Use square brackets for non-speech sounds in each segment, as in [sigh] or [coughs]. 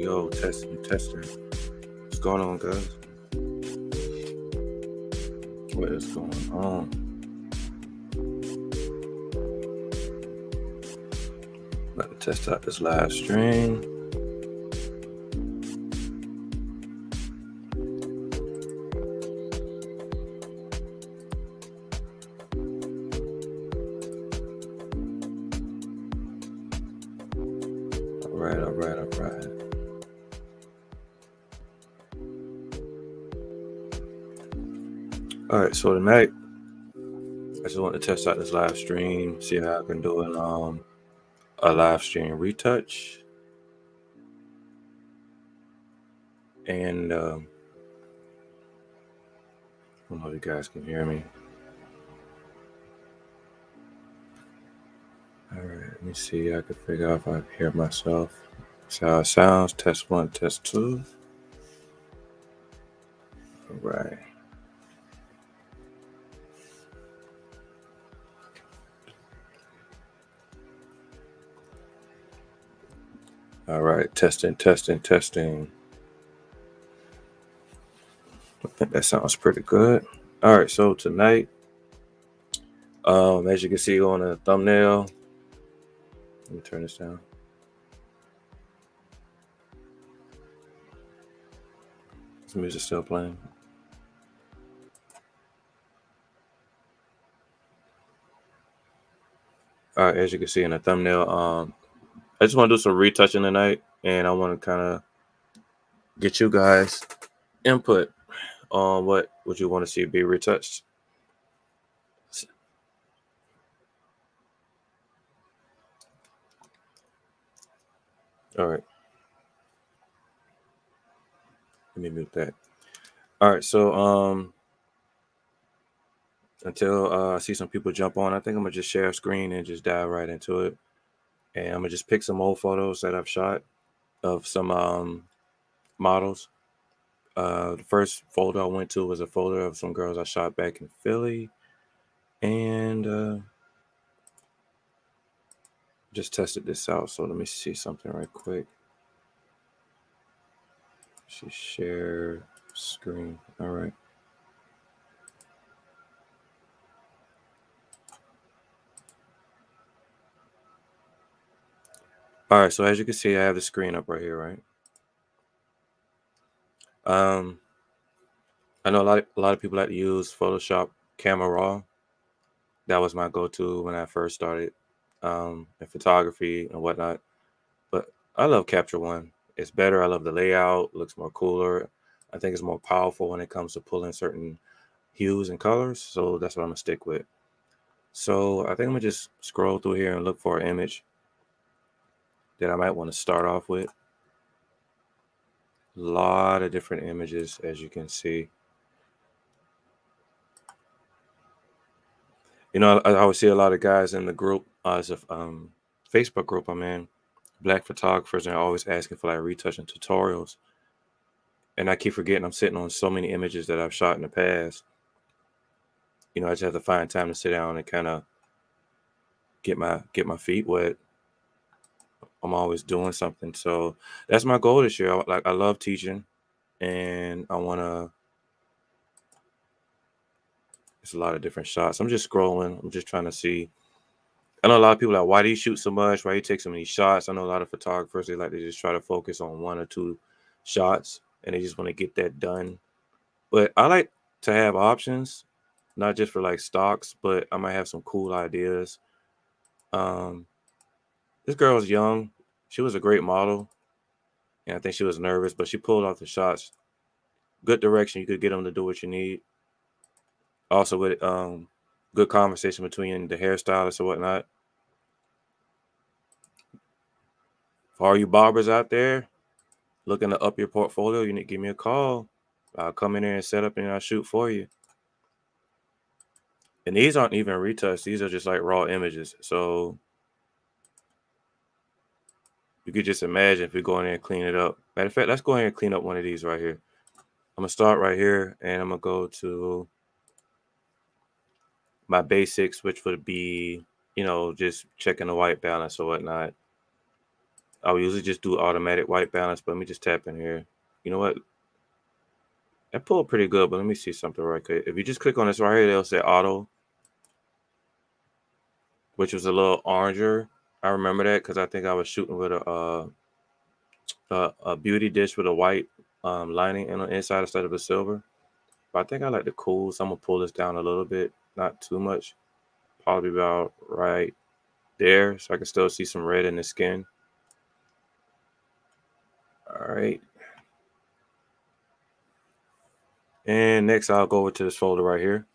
Yo, testing, testing. What's going on, guys? What is going on? About to test out this live stream. All right, all right, all right. All right, so tonight I just want to test out this live stream, see how I can do an um a live stream retouch. And um I don't know if you guys can hear me. All right, let me see. I can figure out if I can hear myself. See how it sounds. Test one, test two. All right. All right. Testing, testing, testing. I think that sounds pretty good. All right. So tonight, um, as you can see on the thumbnail, let me turn this down. This music still playing. All right, as you can see in the thumbnail, um, I just want to do some retouching tonight, and I want to kind of get you guys input on what would you want to see be retouched. All right, let me mute that. All right, so um, until uh, I see some people jump on, I think I'm gonna just share a screen and just dive right into it. And I'm gonna just pick some old photos that I've shot of some um, models. Uh, the first folder I went to was a folder of some girls I shot back in Philly, and uh, just tested this out. So let me see something right quick. She share screen. All right. All right, so as you can see, I have the screen up right here, right? Um, I know a lot of, a lot of people like to use Photoshop Camera Raw. That was my go-to when I first started um, in photography and whatnot. But I love Capture One. It's better. I love the layout. Looks more cooler. I think it's more powerful when it comes to pulling certain hues and colors. So that's what I'm gonna stick with. So I think I'm gonna just scroll through here and look for an image that I might want to start off with. A lot of different images, as you can see. You know, I, I would see a lot of guys in the group, uh, as a um, Facebook group I'm in, black photographers, and always asking for like retouching tutorials. And I keep forgetting I'm sitting on so many images that I've shot in the past. You know, I just have to find time to sit down and kind of get my get my feet wet I'm always doing something. So that's my goal this year. I, like I love teaching, and I want to. It's a lot of different shots. I'm just scrolling. I'm just trying to see. I know a lot of people like, why do you shoot so much? Why do you take so many shots? I know a lot of photographers they like to just try to focus on one or two shots, and they just want to get that done. But I like to have options, not just for like stocks, but I might have some cool ideas. Um, this girl was young. She was a great model. And I think she was nervous, but she pulled off the shots. Good direction. You could get them to do what you need. Also with um good conversation between the hairstylist or whatnot. For all you barbers out there looking to up your portfolio, you need to give me a call. I'll come in there and set up and I'll shoot for you. And these aren't even retouched. These are just like raw images. So you could just imagine if we go in there and clean it up. Matter of fact, let's go ahead and clean up one of these right here. I'm gonna start right here and I'm gonna go to my basics, which would be, you know, just checking the white balance or whatnot. I would usually just do automatic white balance, but let me just tap in here. You know what? That pulled pretty good, but let me see something right quick. If you just click on this right here, they'll say auto, which was a little oranger. I remember that because I think I was shooting with a, uh, a, a beauty dish with a white um, lining on the inside instead of a silver. But I think I like the cool, so I'm gonna pull this down a little bit, not too much, probably about right there, so I can still see some red in the skin. All right. And next, I'll go over to this folder right here.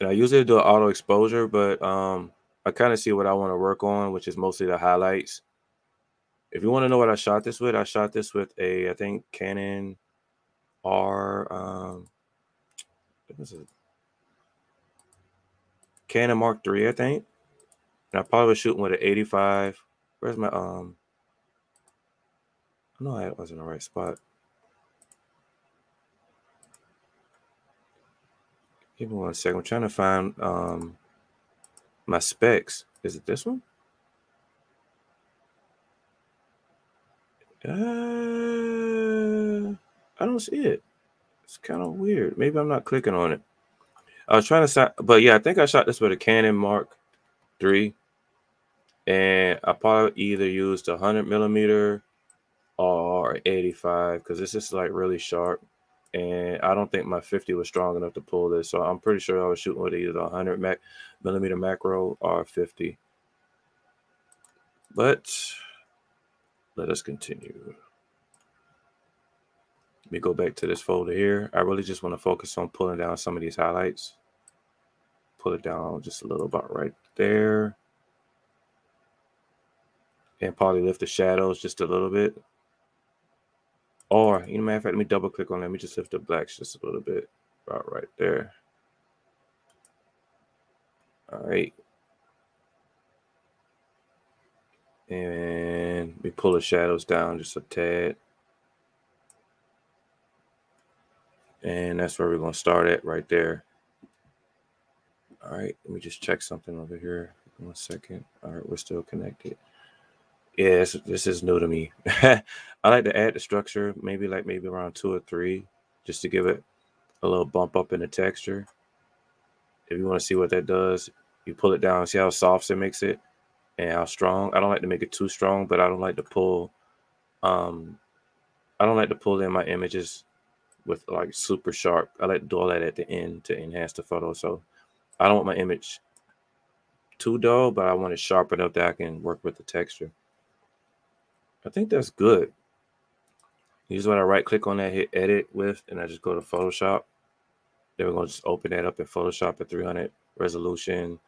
And I usually do an auto exposure, but um, I kind of see what I want to work on, which is mostly the highlights. If you want to know what I shot this with, I shot this with a, I think, Canon R, um, it? Canon Mark III, I think. And I probably was shooting with an 85 Where's my um? I know I was in the right spot. Give me one second. I'm trying to find um my specs. Is it this one? Uh, I don't see it. It's kind of weird. Maybe I'm not clicking on it. I was trying to, but yeah, I think I shot this with a Canon Mark III and I probably either used a 100 millimeter or 85 because this is like really sharp. And I don't think my 50 was strong enough to pull this. So I'm pretty sure I was shooting with either the 100 mac- millimeter macro or 50. But let us continue. Let me go back to this folder here. I really just want to focus on pulling down some of these highlights. Pull it down just a little bit right there and probably lift the shadows just a little bit. Or, you know, matter of fact, let me double click on Let me just lift the blacks just a little bit. About right there. All right. And we pull the shadows down just a tad. And that's where we're going to start at right there. All right, let me just check something over here. One second. All right, we're still connected. Yeah, this is new to me. [laughs] I like to add the structure, maybe like maybe around two or three, just to give it a little bump up in the texture. If you want to see what that does, you pull it down, see how soft it makes it and how strong. I don't like to make it too strong, but I don't like to pull um I don't like to pull in my images with like super sharp. I like to do all that at the end to enhance the photo. So I don't want my image too dull, but I want it sharp enough that I can work with the texture. I think that's good. Usually when I right click on that, hit edit with, and I just go to Photoshop. Then we're going to just open that up in Photoshop at 300 resolution,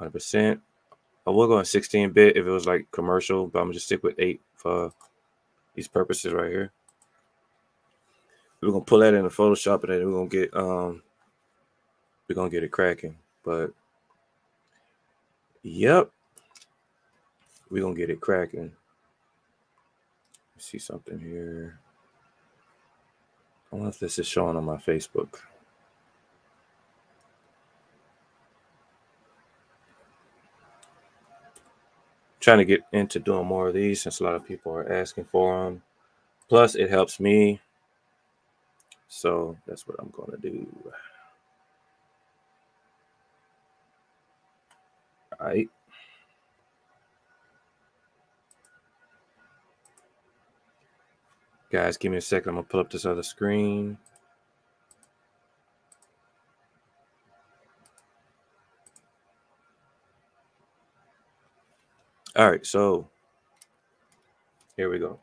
100%. I will go in 16 bit if it was like commercial, but I'm gonna just stick with 8 for these purposes right here. We're gonna pull that into Photoshop and then we're gonna get um we're gonna get it cracking. But yep, we're gonna get it cracking see something here. I wonder if this is showing on my Facebook. trying to get into doing more of these since a lot of people are asking for them. Plus, it helps me. So that's what I'm going to do. All right. Guys, give me a second. I'm going to pull up this other screen. All right, so here we go.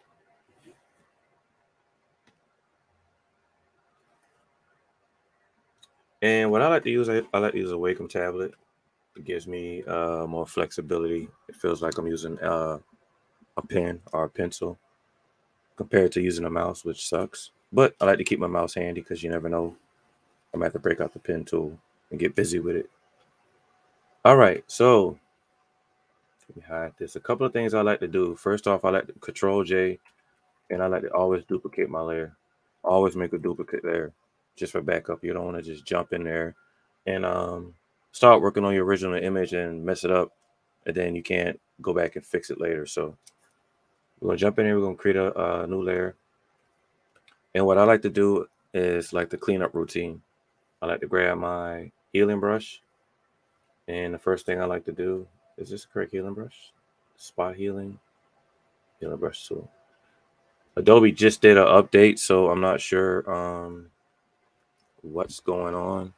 And what I like to use, I, I like to use a Wacom tablet. It gives me uh, more flexibility. It feels like I'm using uh, a pen or a pencil compared to using a mouse, which sucks. But I like to keep my mouse handy because you never know. I might have to break out the pen tool and get busy with it. All right, so let me hide this. A couple of things I like to do. First off, I like to control J and I like to always duplicate my layer. Always make a duplicate layer just for backup. You don't want to just jump in there and um, start working on your original image and mess it up and then you can't go back and fix it later. So we're gonna jump in here. We're gonna create a, a new layer. And what I like to do is like the cleanup routine. I like to grab my healing brush. And the first thing I like to do is this correct healing brush? Spot healing, healing brush tool. Adobe just did an update, so I'm not sure um, what's going on.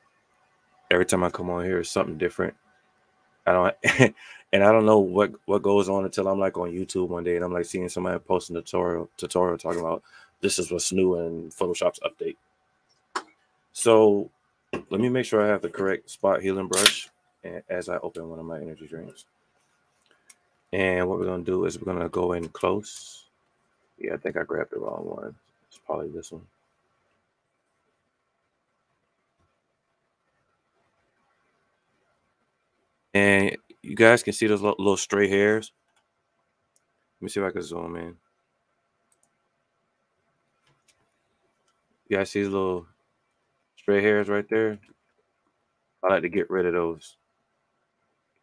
Every time I come on here, something different. I don't, [laughs] and I don't know what what goes on until I'm like on YouTube one day and I'm like seeing somebody posting a tutorial tutorial talking about this is what's new in Photoshop's update. So let me make sure I have the correct spot healing brush as I open one of my energy drinks. And what we're gonna do is we're gonna go in close. Yeah, I think I grabbed the wrong one. It's probably this one. And you guys can see those little, stray hairs. Let me see if I can zoom in. You guys see these little stray hairs right there? I like to get rid of those.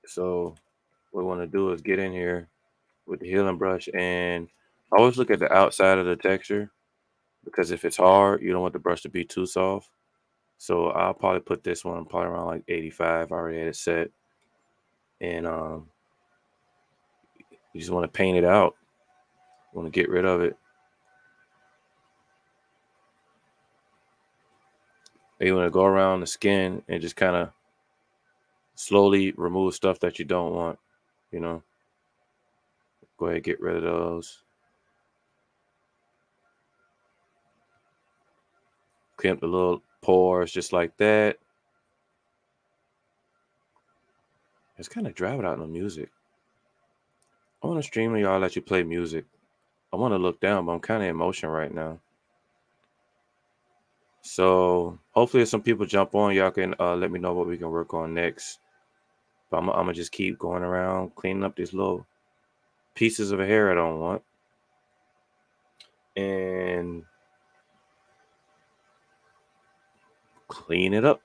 So what we want to do is get in here with the healing brush and always look at the outside of the texture because if it's hard, you don't want the brush to be too soft. So I'll probably put this one probably around like 85. I already had it set and um, you just want to paint it out. Want to get rid of it. You want to go around the skin and just kind of slowly remove stuff that you don't want. You know, go ahead get rid of those. Clean up the little pores just like that. It's kind of dry without no music. I want to stream y'all let you play music. I want to look down, but I'm kind of in motion right now. So hopefully, if some people jump on, y'all can uh, let me know what we can work on next. But I'm, I'm gonna just keep going around cleaning up these little pieces of hair I don't want, and clean it up.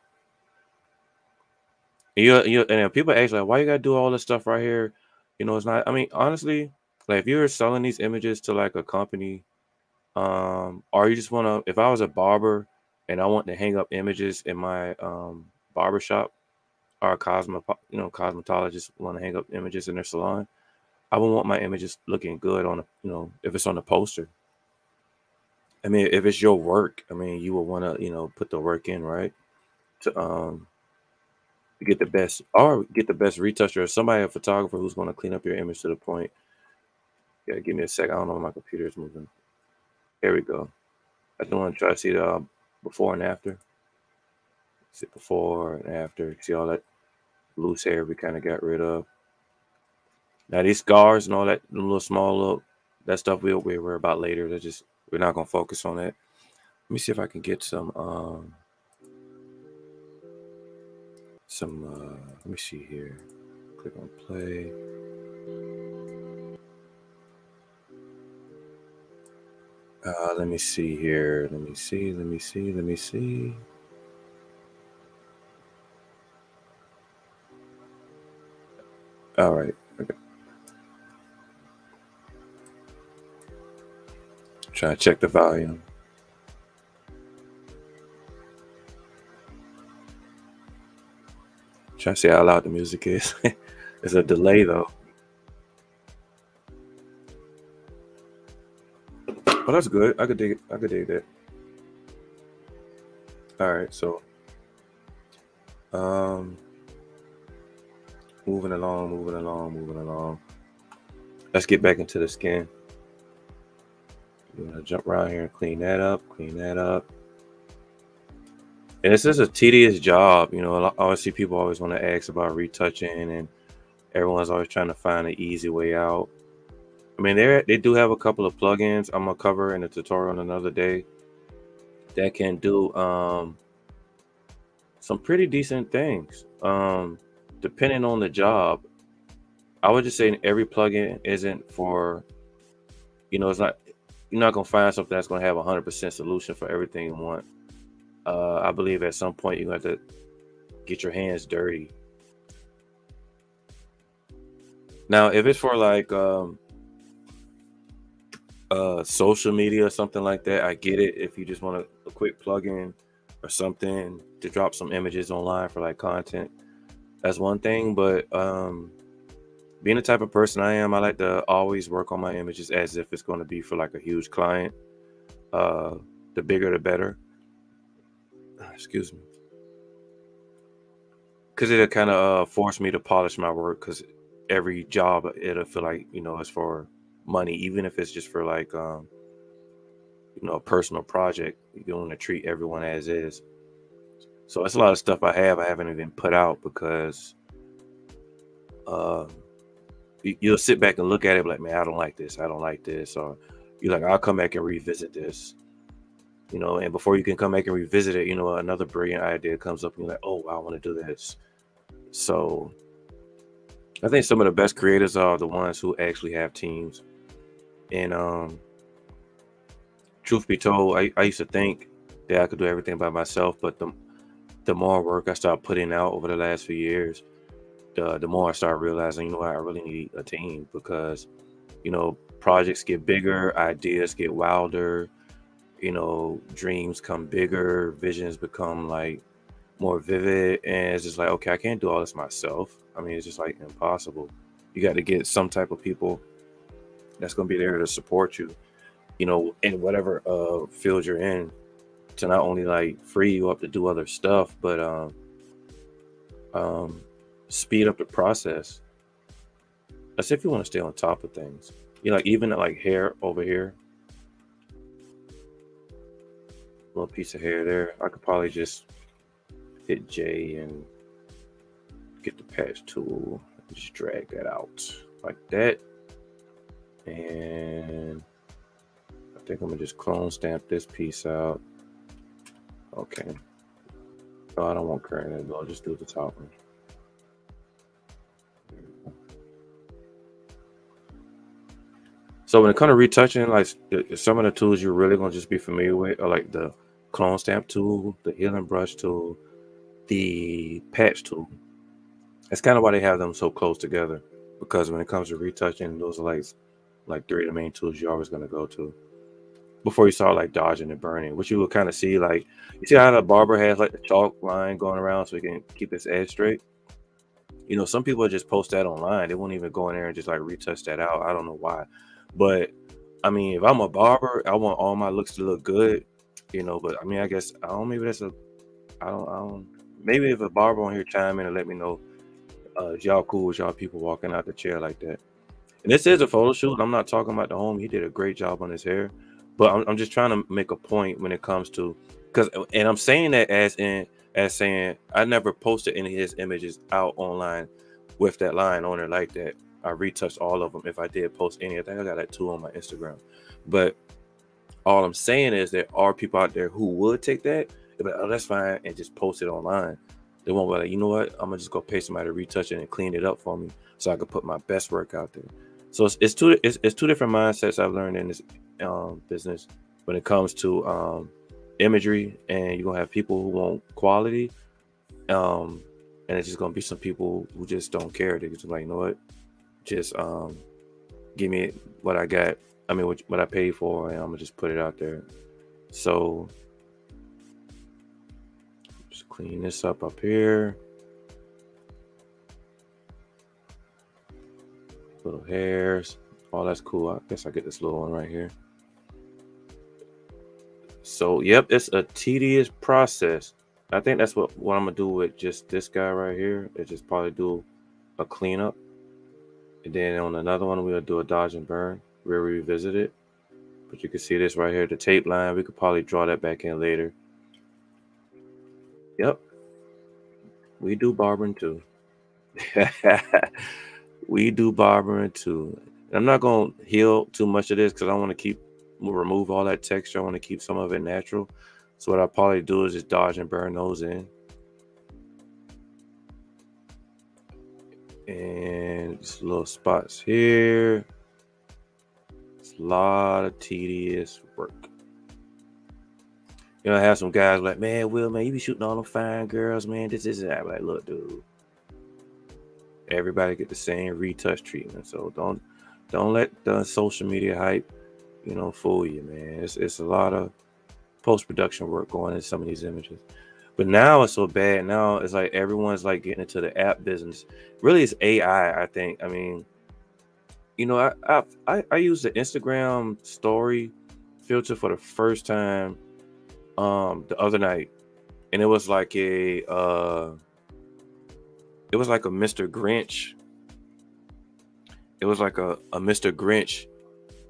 You you and people ask like, why you gotta do all this stuff right here? You know, it's not. I mean, honestly, like if you're selling these images to like a company, um, or you just want to, if I was a barber and I want to hang up images in my um barber shop, or a cosmo, you know, cosmetologist want to hang up images in their salon, I would want my images looking good on a, you know, if it's on the poster. I mean, if it's your work, I mean, you would want to, you know, put the work in, right? To um get the best or get the best retoucher or somebody a photographer who's going to clean up your image to the point. Yeah give me a sec i don't know my computer is moving. There we go. I just want to try to see the uh, before and after. See before and after see all that loose hair we kind of got rid of. Now these scars and all that little small little that stuff we'll, we'll worry about later that just we're not going to focus on that. Let me see if i can get some um some uh let me see here. Click on play. Uh let me see here. Let me see let me see let me see. All right okay. Try to check the volume Trying to see how loud the music is. [laughs] It's a delay though. But that's good. I could dig it. I could dig that. All right, so um moving along, moving along, moving along. Let's get back into the skin. Gonna jump around here and clean that up, clean that up and this is a tedious job. You know, see people always want to ask about retouching, and everyone's always trying to find an easy way out. I mean, they they do have a couple of plugins I'm gonna cover in a tutorial another day that can do um, some pretty decent things, um, depending on the job. I would just say every plugin isn't for, you know, it's not you're not gonna find something that's gonna have a hundred percent solution for everything you want. Uh, I believe at some point you have to get your hands dirty. Now, if it's for like um, uh, social media or something like that, I get it. If you just want a, a quick plug-in or something to drop some images online for like content, that's one thing. But um, being the type of person I am, I like to always work on my images as if it's going to be for like a huge client. Uh, the bigger, the better. Excuse me. Because it'll kind of uh, force me to polish my work. Because every job, it'll feel like you know it's for money, even if it's just for like um, you know a personal project. You want to treat everyone as is. So it's a lot of stuff I have I haven't even put out because uh, you'll sit back and look at it like, man, I don't like this, I don't like this, or you're like, I'll come back and revisit this, you know. And before you can come back and revisit it, you know, another brilliant idea comes up, and you're like, oh, I want to do this. So I think some of the best creators are the ones who actually have teams and um, truth be told, I, I used to think that I could do everything by myself, but the the more work I start putting out over the last few years, the the more I start realizing, you know, I really need a team because, you know, projects get bigger, ideas get wilder, you know, dreams come bigger, visions become like more vivid, and it's just like, okay, I can't do all this myself. I mean, it's just like impossible. You got to get some type of people that's going to be there to support you, you know, in whatever uh, field you're in, to not only like free you up to do other stuff, but um, um, speed up the process. That's if you want to stay on top of things. You know, like even like hair over here, little piece of hair there. I could probably just hit J and get the patch tool. Just drag that out like that. And I think I'm gonna just clone stamp this piece out. Okay. Oh, I don't want current I'll just do the top one. So when it comes to retouching, like some of the tools you're really gonna just be familiar with are like the clone stamp tool, the healing brush tool, the patch tool. That's kind of why they have them so close together. Because when it comes to retouching, those are like like three of the main tools you're always going to go to before you start like dodging and burning, which you will kind of see like you see how the barber has like the chalk line going around so he can keep his edge straight. You know, some people just post that online. They won't even go in there and just like retouch that out. I don't know why. But I mean, if I'm a barber, I want all my looks to look good, you know. But I mean, I guess I don't. Maybe that's a. I don't. I don't. Maybe if a barber on here chime in and let me know, uh, y'all cool with y'all people walking out the chair like that. And this is a photo shoot. I'm not talking about the home. He did a great job on his hair, but I'm, I'm just trying to make a point when it comes to because, and I'm saying that as in as saying I never posted any of his images out online with that line on it like that. I retouched all of them. If I did post any, I think I got like two on my Instagram. But all I'm saying is there are people out there who would take that, but oh, that's fine, and just post it online. They won't be like, you know what? I'm gonna just go pay somebody to retouch it and clean it up for me, so I can put my best work out there. So it's, it's two it's, it's, two different mindsets I've learned in this um, business when it comes to um, imagery, and you're gonna have people who want quality, um, and it's just gonna be some people who just don't care. They're just like, you know what, just um, give me what I got. I mean, what, what I paid for, and I'm gonna just put it out there. So just clean this up up here. little hairs. Oh, that's cool. I guess I get this little one right here. So, yep, it's a tedious process. I think that's what, what I'm to do with just this guy right here. Is just probably do a cleanup. And then on another one, we'll do a dodge and burn. We'll revisit it. But you can see this right here, the tape line. We could probably draw that back in later. Yep. We do barbering too. [laughs] we do barbering too. I'm not gonna heal too much of this because I want to keep remove all that texture. I want to keep some of it natural. So what I'll probably do is just dodge and burn those in. And just little spots here. A lot of tedious work. You know, I have some guys like, man, Will, man, you be shooting all them fine girls, man. This is that. Like, look, dude everybody get the same retouch treatment. So don't don't let the social media hype, you know, fool you, man. It's it's a lot of post production work going in some of these images. But now it's so bad. Now it's like everyone's like getting into the app business. Really, it's AI. I think. I mean, you know, I I I use the Instagram story filter for the first time um the other night, and it was like a uh it was like a Mr. Grinch. It was like a, a Mr. Grinch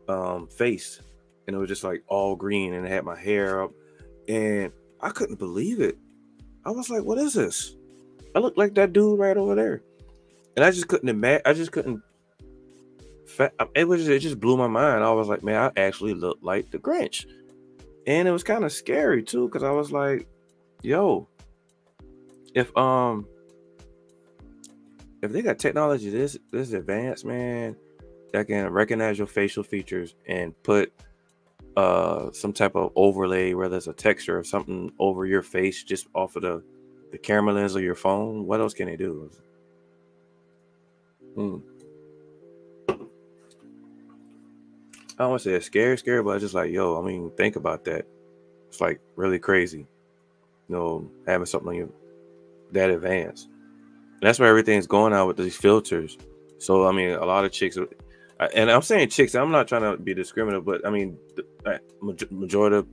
um, face. And it was just like all green and it had my hair up. And I couldn't believe it. I was like, what is this? I look like that dude right over there. And I just couldn't imagine. I just couldn't. It was. It just blew my mind. I was like, man, I actually look like the Grinch, and it was kind of scary too, because I was like, yo, if um if they got technology this this advanced, man, that can recognize your facial features and put uh some type of overlay, whether it's a texture or something over your face just off of the the camera lens of your phone, what else can they do? Hmm. I don't want to say it's scary, scary, but I just like, yo, I mean, think about that. It's like really crazy, you know, having something you that advanced And that's where everything's going on with these filters. So I mean, a lot of chicks, and I'm saying chicks. I'm not trying to be discriminative, but I mean, the majority of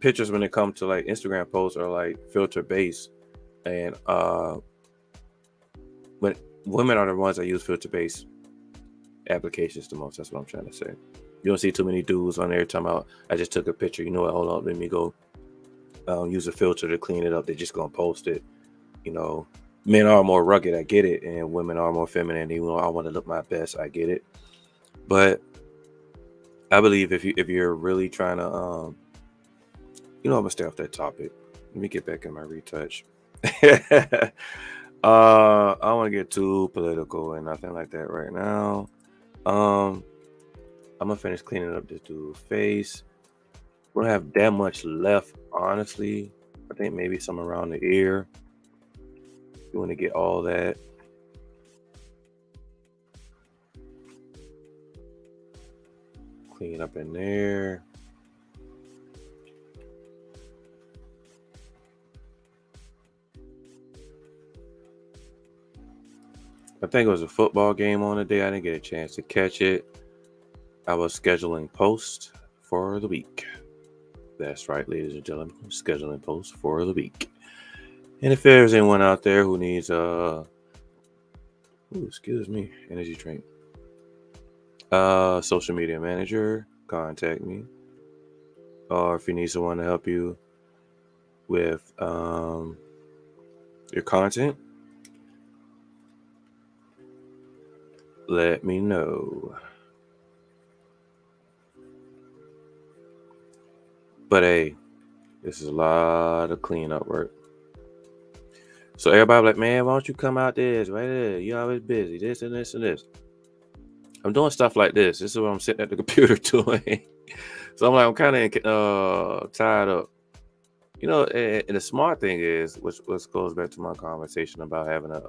pictures when it comes to like Instagram posts are like filter based, and uh, when women are the ones that use filter based applications the most. That's what I'm trying to say. You don't see too many dudes on there talking about, I just took a picture. You know what? Hold on, let me go um, use a filter to clean it up. They're just gonna post it. You know, men are more rugged, I get it, and women are more feminine. Even though I want to look my best, I get it. But I believe if you if you're really trying to, um, you know, I'm gonna stay off that topic. Let me get back in my retouch. [laughs] uh, I don't want to get too political and nothing like that right now. Um, I'm gonna finish cleaning up this dude's face. We don't have that much left, honestly. I think maybe some around the ear. You want to get all that. Clean up in there. I think it was a football game on the day. I didn't get a chance to catch it. I was scheduling post for the week. That's right, ladies and gentlemen. Scheduling post for the week. And if there's anyone out there who needs uh ooh, excuse me, energy drink. Uh social media manager, contact me. Or if you need someone to help you with um your content, let me know. But hey, this is a lot of cleanup work. So everybody like, man, why don't you come out there? Right there, you always busy. This and this and this. I'm doing stuff like this. This is what I'm sitting at the [laughs] computer doing. so I'm like, I'm kind of uh, tired up. You know, and, and, the smart thing is, which, which goes back to my conversation about having a,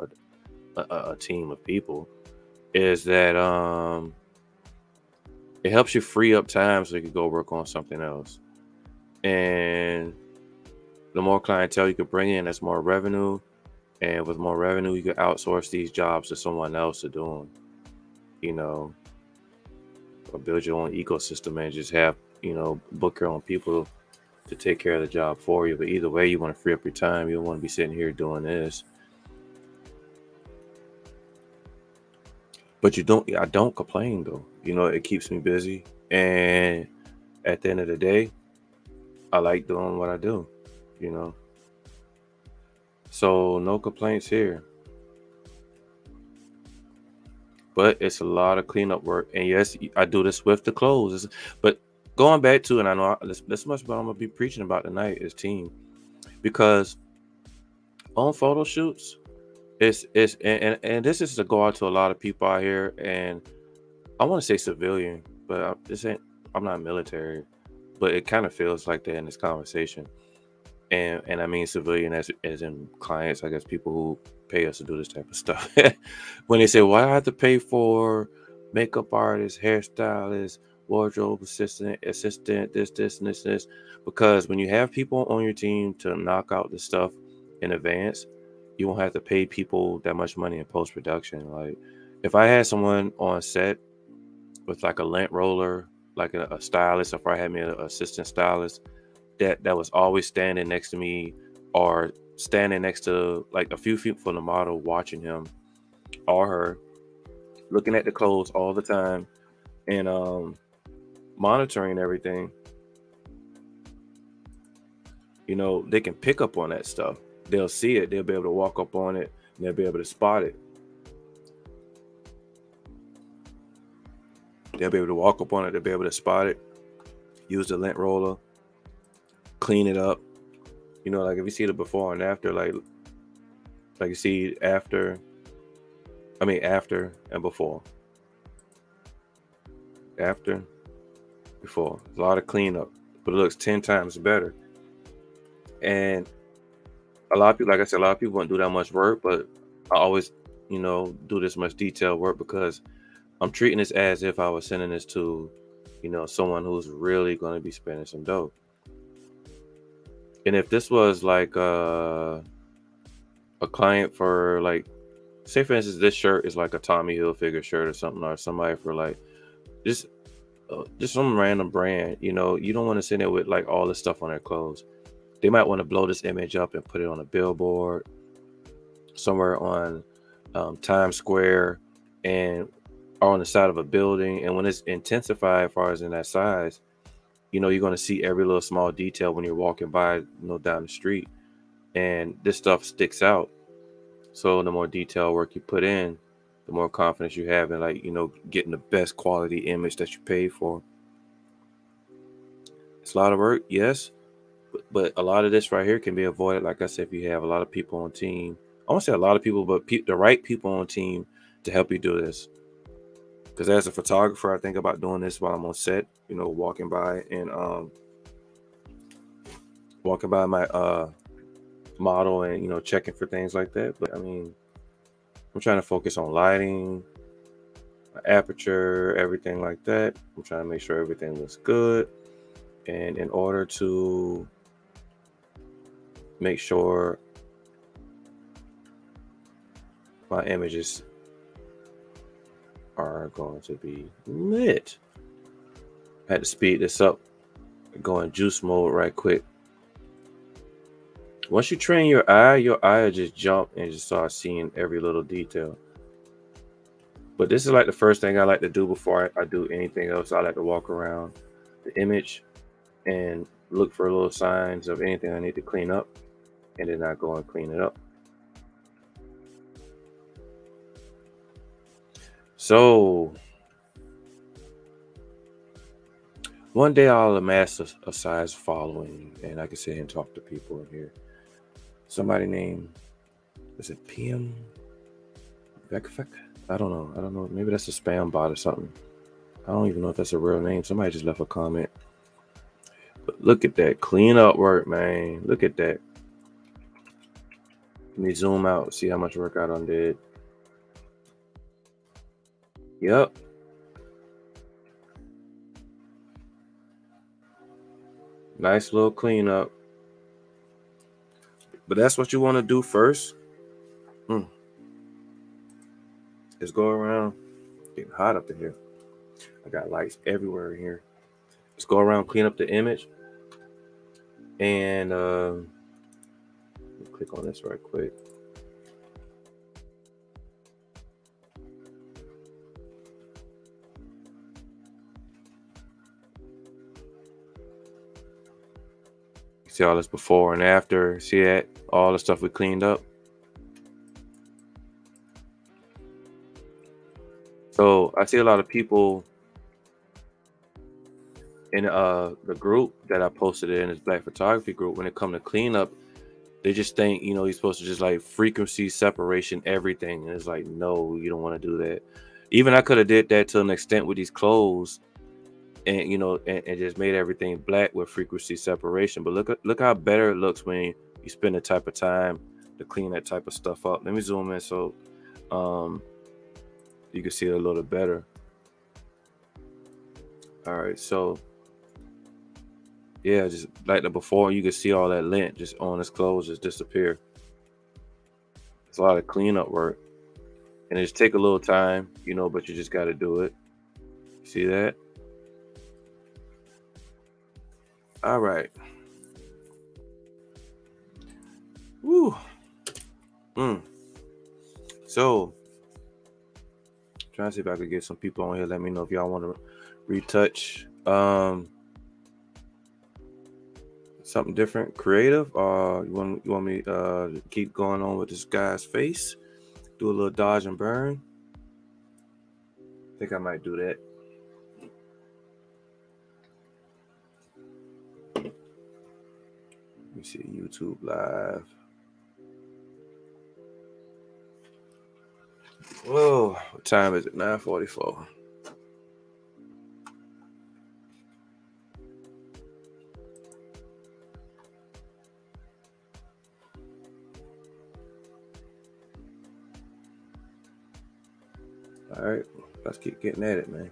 a, a team of people, is that um, it helps you free up time so you can go work on something else. And the more clientele you can bring in, that's more revenue and with more revenue, you can outsource these jobs to someone else to do them. You know, or build your own ecosystem and just have, you know, book your own people to take care of the job for you. But either way, you want to free up your time. You don't want to be sitting here doing this. But you don't, I don't complain though. You know, it keeps me busy. And at the end of the day, I like doing what I do, you know. So no complaints here. But it's a lot of cleanup work. And yes, I do this with the clothes. But going back to, and I know this, this much what I'm gonna be preaching about tonight is team. Because on photo shoots, it's it's and, and, and this is to go out to a lot of people out here, and I want to say civilian, but I, this ain't I'm not military, but it kind of feels like that in this conversation and and I mean civilian as as in clients, I guess people who pay us to do this type of stuff. [laughs] when they say, "Why well, I have to pay for makeup artist, hairstylist, wardrobe assistant, assistant, this, this, and this, this," because when you have people on your team to knock out the stuff in advance, you won't have to pay people that much money in post production. Like if I had someone on set with like a lint roller, like a, a stylist, if I had me an assistant stylist that that was always standing next to me or standing next to like a few feet from the model watching him or her looking at the clothes all the time and um monitoring everything you know they can pick up on that stuff they'll see it they'll be able to walk up on it and they'll be able to spot it they'll be able to walk up on it they'll be able to spot it use the lint roller clean it up. You know, like if you see the before and after, like like you see after, I mean after and before. After, before. A lot of cleanup, but it looks 10 times better. And a lot of people, like I said, a lot of people won't do that much work, but I always, you know, do this much detailed work because I'm treating this as if I was sending this to, you know, someone who's really going to be spending some dough. And if this was like uh, a client for like, say for instance, this shirt is like a Tommy Hilfiger shirt or something, or somebody for like just uh, just some random brand, you know, you don't want to send it with like all this stuff on their clothes. They might want to blow this image up and put it on a billboard somewhere on um, Times Square and on the side of a building. And when it's intensified, as far as in that size, you know, you're going to see every little small detail when you're walking by, you know, down the street. And this stuff sticks out. So the more detail work you put in, the more confidence you have in like, you know, getting the best quality image that you pay for. It's a lot of work, yes. But, a lot of this right here can be avoided. Like I said, if you have a lot of people on team, I want to say a lot of people, but pe- the right people on team to help you do this because as a photographer, I think about doing this while I'm on set, you know, walking by and um walking by my uh model and you know checking for things like that. But I mean, I'm trying to focus on lighting, aperture, everything like that. I'm trying to make sure everything looks good. And in order to make sure my images are going to be lit. I had to speed this up, go in juice mode right quick. Once you train your eye, your eye will just jump and just start seeing every little detail. But this is like the first thing I like to do before I, I do anything else. I like to walk around the image and look for little signs of anything I need to clean up. And then I go and clean it up. So one day I'll amass a, a, size following and I can sit and talk to people in here. Somebody named is it PM Vekfek? I don't know. I don't know. Maybe that's a spam bot or something. I don't even know if that's a real name. Somebody just left a comment. But look at that clean up work, man. Look at that. Let me zoom out, see how much work I done did. Yep. Nice little cleanup. But that's what you want to do first. Hmm. Let's go around. Getting hot up in here. I got lights everywhere in here. Let's go around, clean up the image. And uh, click on this right quick. See all this before and after. See that? All the stuff we cleaned up. So I see a lot of people in uh the group that I posted in this black photography group when it come to cleanup, they just think, you know, you're supposed to just like frequency separation everything. And it's like, no, you don't want to do that. Even I could have did that to an extent with these clothes and you know, and, and just made everything black with frequency separation. But look at look how better it looks when you spend the type of time to clean that type of stuff up. Let me zoom in so um, you can see it a little better. All right, so yeah, just like the before, you can see all that lint just on his clothes just disappear. It's a lot of cleanup work, and it just take a little time, you know, but you just got to do it. See that? All right. Woo. Mm. So, trying to see if I could get some people on here. Let me know if y'all want to retouch um something different, creative. Uh, you want you want me uh keep going on with this guy's face? Do a little dodge and burn. I think I might do that. Let me see YouTube live. Whoa, what time is it? 944. All right, let's keep getting at it, man.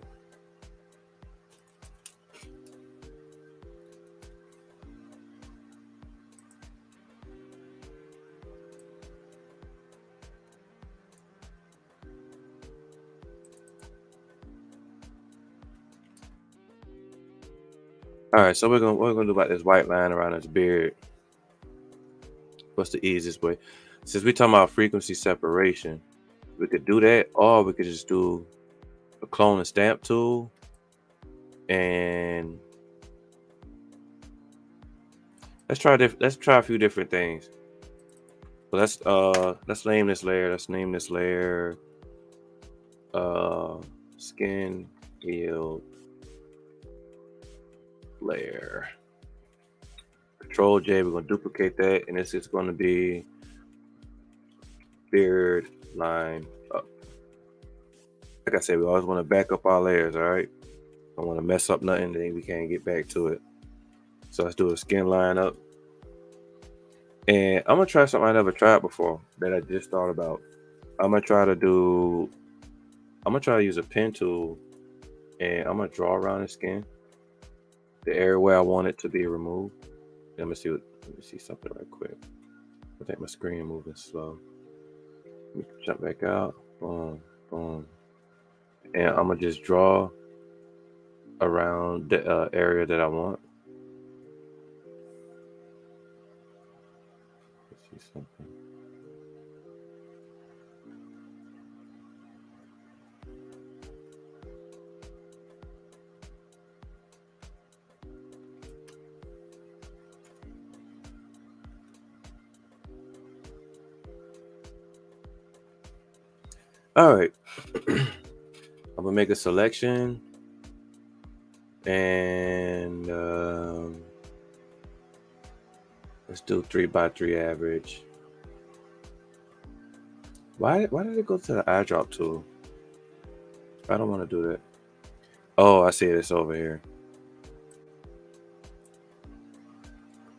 All right, so we're gonna we're gonna do about this white line around his beard. What's the easiest way? Since we're talking about frequency separation, we could do that, or we could just do a clone and stamp tool, and let's try diff- let's try a few different things. Let's uh let's name this layer. Let's name this layer uh skin healed layer. Control J, we're to duplicate that, and this is to be beard line up. Like I said, we always want to back up our layers, all right? I don't want to mess up nothing, then we can't get back to it. So let's do a skin line up. And I'm to try something I never tried before that I just thought about. I'm to try to do, I'm to try to use a pen tool, and I'm to draw around the skin the area where I want it to be removed. Let me see what, let me see something right quick. I think my screen moving slow. Jump back out. Boom, boom. And I'm gonna just draw around the uh, area that I want. See something. All right. [clears throat] I'm gonna make a selection and um, let's do three by three average. Why why did it go to the eyedrop tool? I don't want to do that. Oh, I see it. It's over here.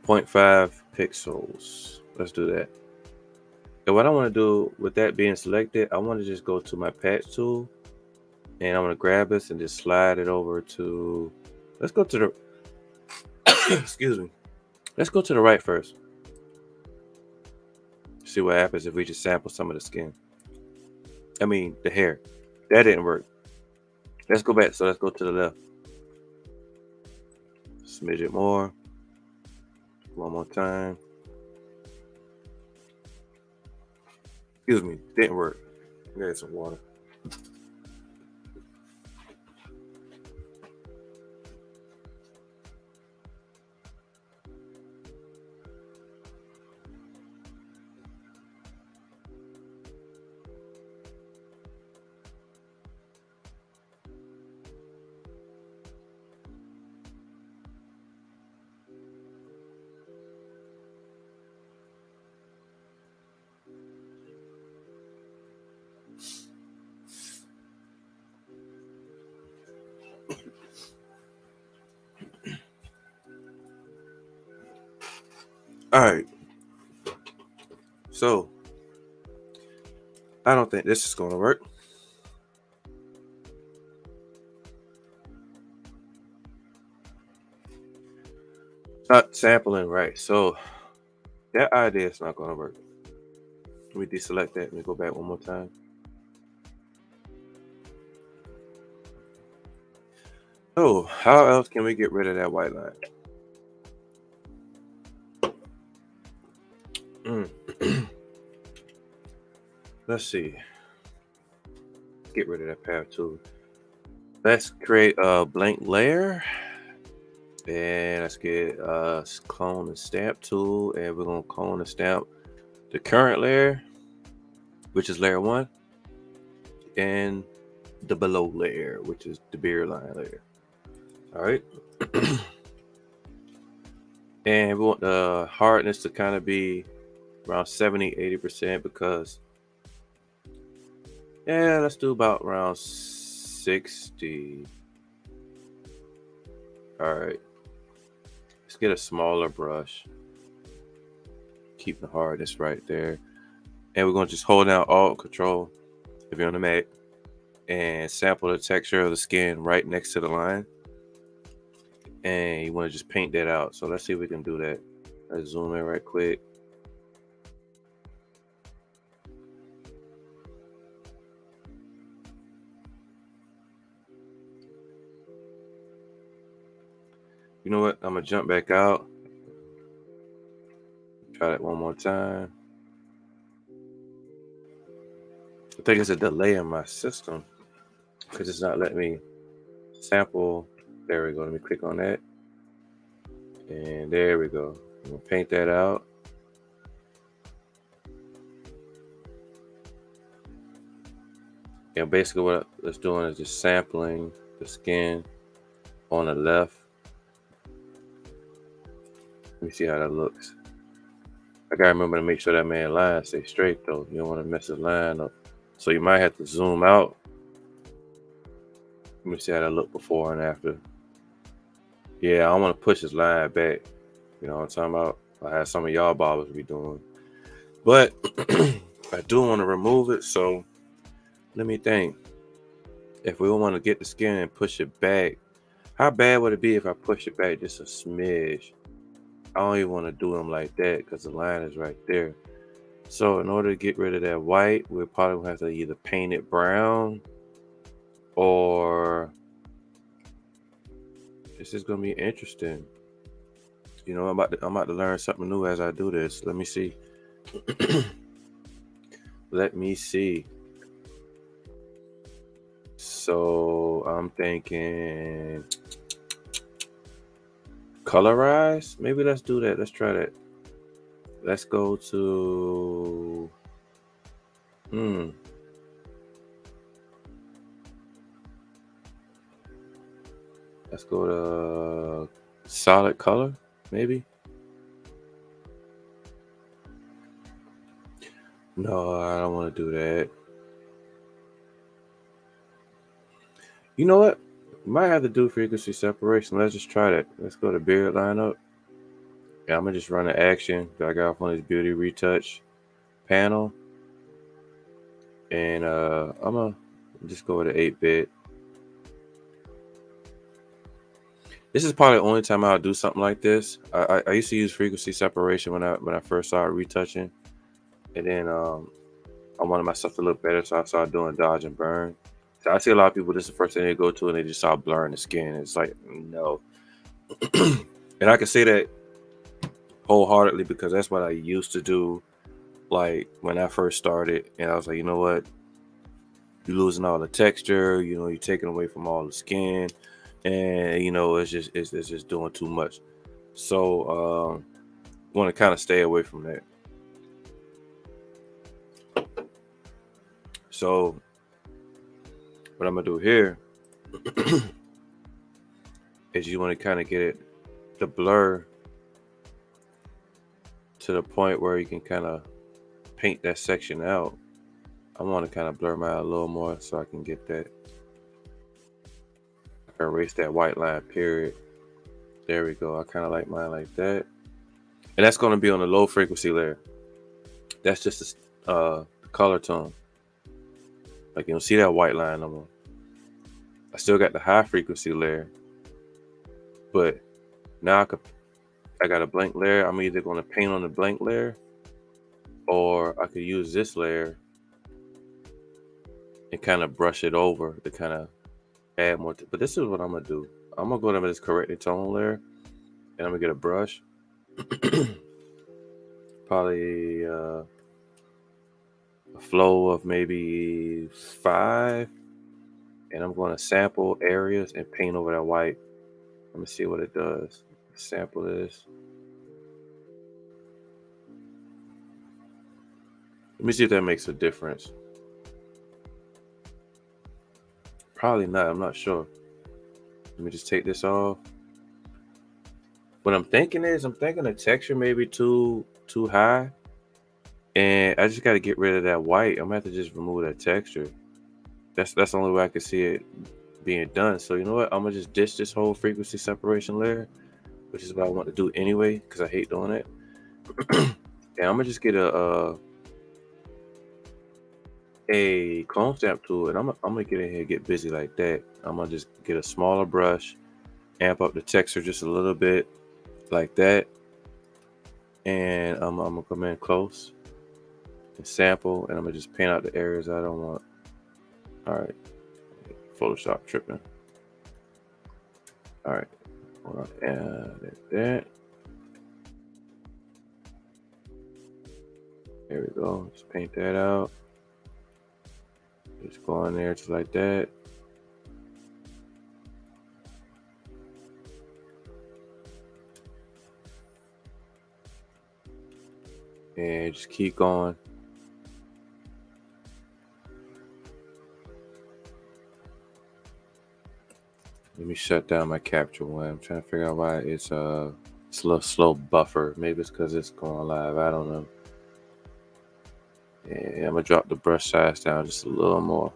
0.5 pixels. Let's do that. And what I want to do with that being selected, I want to just go to my patch tool and I'm going to grab this and just slide it over to, let's go to the, [coughs] excuse me. Let's go to the right first. See what happens if we just sample some of the skin. I mean, the hair. That didn't work. Let's go back. So let's go to the left. Smidge it more. One more time. Excuse me, didn't work. Got some water. All right. So I don't think this is going to work. Not sampling right. So that idea is not going to work. Let me deselect that. Let me go back one more time. Oh, how else can we get rid of that white line? Let's see. Get rid of that path tool. Let's create a blank layer. And let's get uh clone and stamp tool. And we're gonna clone and stamp the current layer, which is layer one, and the below layer, which is the beard line layer. All right. [clears throat] and we want the hardness to kind of be around 70 80% because yeah let's do about around 60 all right let's get a smaller brush. Keep the hardness right there. And we're going to just hold down alt control if you're on the mac and sample the texture of the skin right next to the line. And you want to just paint that out. So let's see if we can do that. Let's zoom in right quick know what? I'm gonna jump back out. Try that one more time. I think it's a delay in my system because it's not letting me sample. There we go. Let me click on that. And there we go. I'm gonna paint that out. And basically what it's doing is just sampling the skin on the left let me see how that looks. I gotta remember to make sure that man line stay straight though. You don't want to mess his line up. So you might have to zoom out. Let me see how that look before and after. Yeah, I want to push his line back. You know what I'm talking about? I had some of y'all barbers be doing. But [clears throat] I do want to remove it, so let me think. If we want to get the skin and push it back, how bad would it be if I push it back just a smidge? I don't even want to do them like that because the line is right there. So in order to get rid of that white, we're probably gonna have to either paint it brown or this is gonna be interesting. You know, I'm about to I'm about to learn something new as I do this. Let me see. [clears throat] Let me see. So I'm thinking colorize. Maybe let's do that. Let's try that. Let's go to hmm. Let's go to solid color, maybe. No, I don't want to do that. You know what? Might have to do frequency separation. Let's just try that. Let's go to beard lineup. Yeah, I'm gonna just run an action. I got off on this beauty retouch panel. And uh I'm gonna just go with an 8-bit. This is probably the only time I'll do something like this. I, I, I used to use frequency separation when I when I first started retouching. And then um I wanted my stuff to look better, so I started doing dodge and burn. I see a lot of people. This is the first thing they go to, and they just start blurring the skin. It's like no, [clears throat] and I can say that wholeheartedly because that's what I used to do. Like when I first started, and I was like, you know what, you're losing all the texture. You know, you're taking away from all the skin, and you know, it's just it's, it's just doing too much. So, um, want to kind of stay away from that. So what I'm gonna do here [clears throat] is you want to kind of get it the blur to the point where you can kind of paint that section out. I want to kind of blur mine a little more so I can get that. Erase that white line period. There we go. I kind of like mine like that. and that's going to be on the low frequency layer. That's just a uh, color tone. Like you don't see that white line no more. I still got the high frequency layer, but now I could I got a blank layer. I'm either going to paint on the blank layer or I could use this layer and kind of brush it over to kind of add more. But this is what I'm going to do. I'm going to go to this corrected tone layer and I'm going to get a brush. [clears throat] Probably uh, a flow of maybe five. And I'm going to sample areas and paint over that white. Let me see what it does. Sample this. Let me see if that makes a difference. Probably not. I'm not sure. Let me just take this off. What I'm thinking is I'm thinking the texture may be too too high. And I just got to get rid of that white. I'm gonna have to just remove that texture. That's that's the only way I can see it being done. So you know what? I'm gonna just ditch this whole frequency separation layer, which is what I want to do anyway, because I hate doing it. [clears throat] and I'm gonna just get a, a a clone stamp tool and I'm, I'm gonna get in here and get busy like that. I'm gonna just get a smaller brush, amp up the texture just a little bit like that. And I'm, I'm gonna come in close sample and I'm gonna just paint out the areas I don't want. All right, Photoshop tripping. All right, on, add that. There we go, just paint that out. Just go in there just like that. And just keep going. Me shut down my capture one. I'm trying to figure out why it's uh a little slow buffer. Maybe it's because it's going live. I don't know. And I'm gonna drop the brush size down just a little more.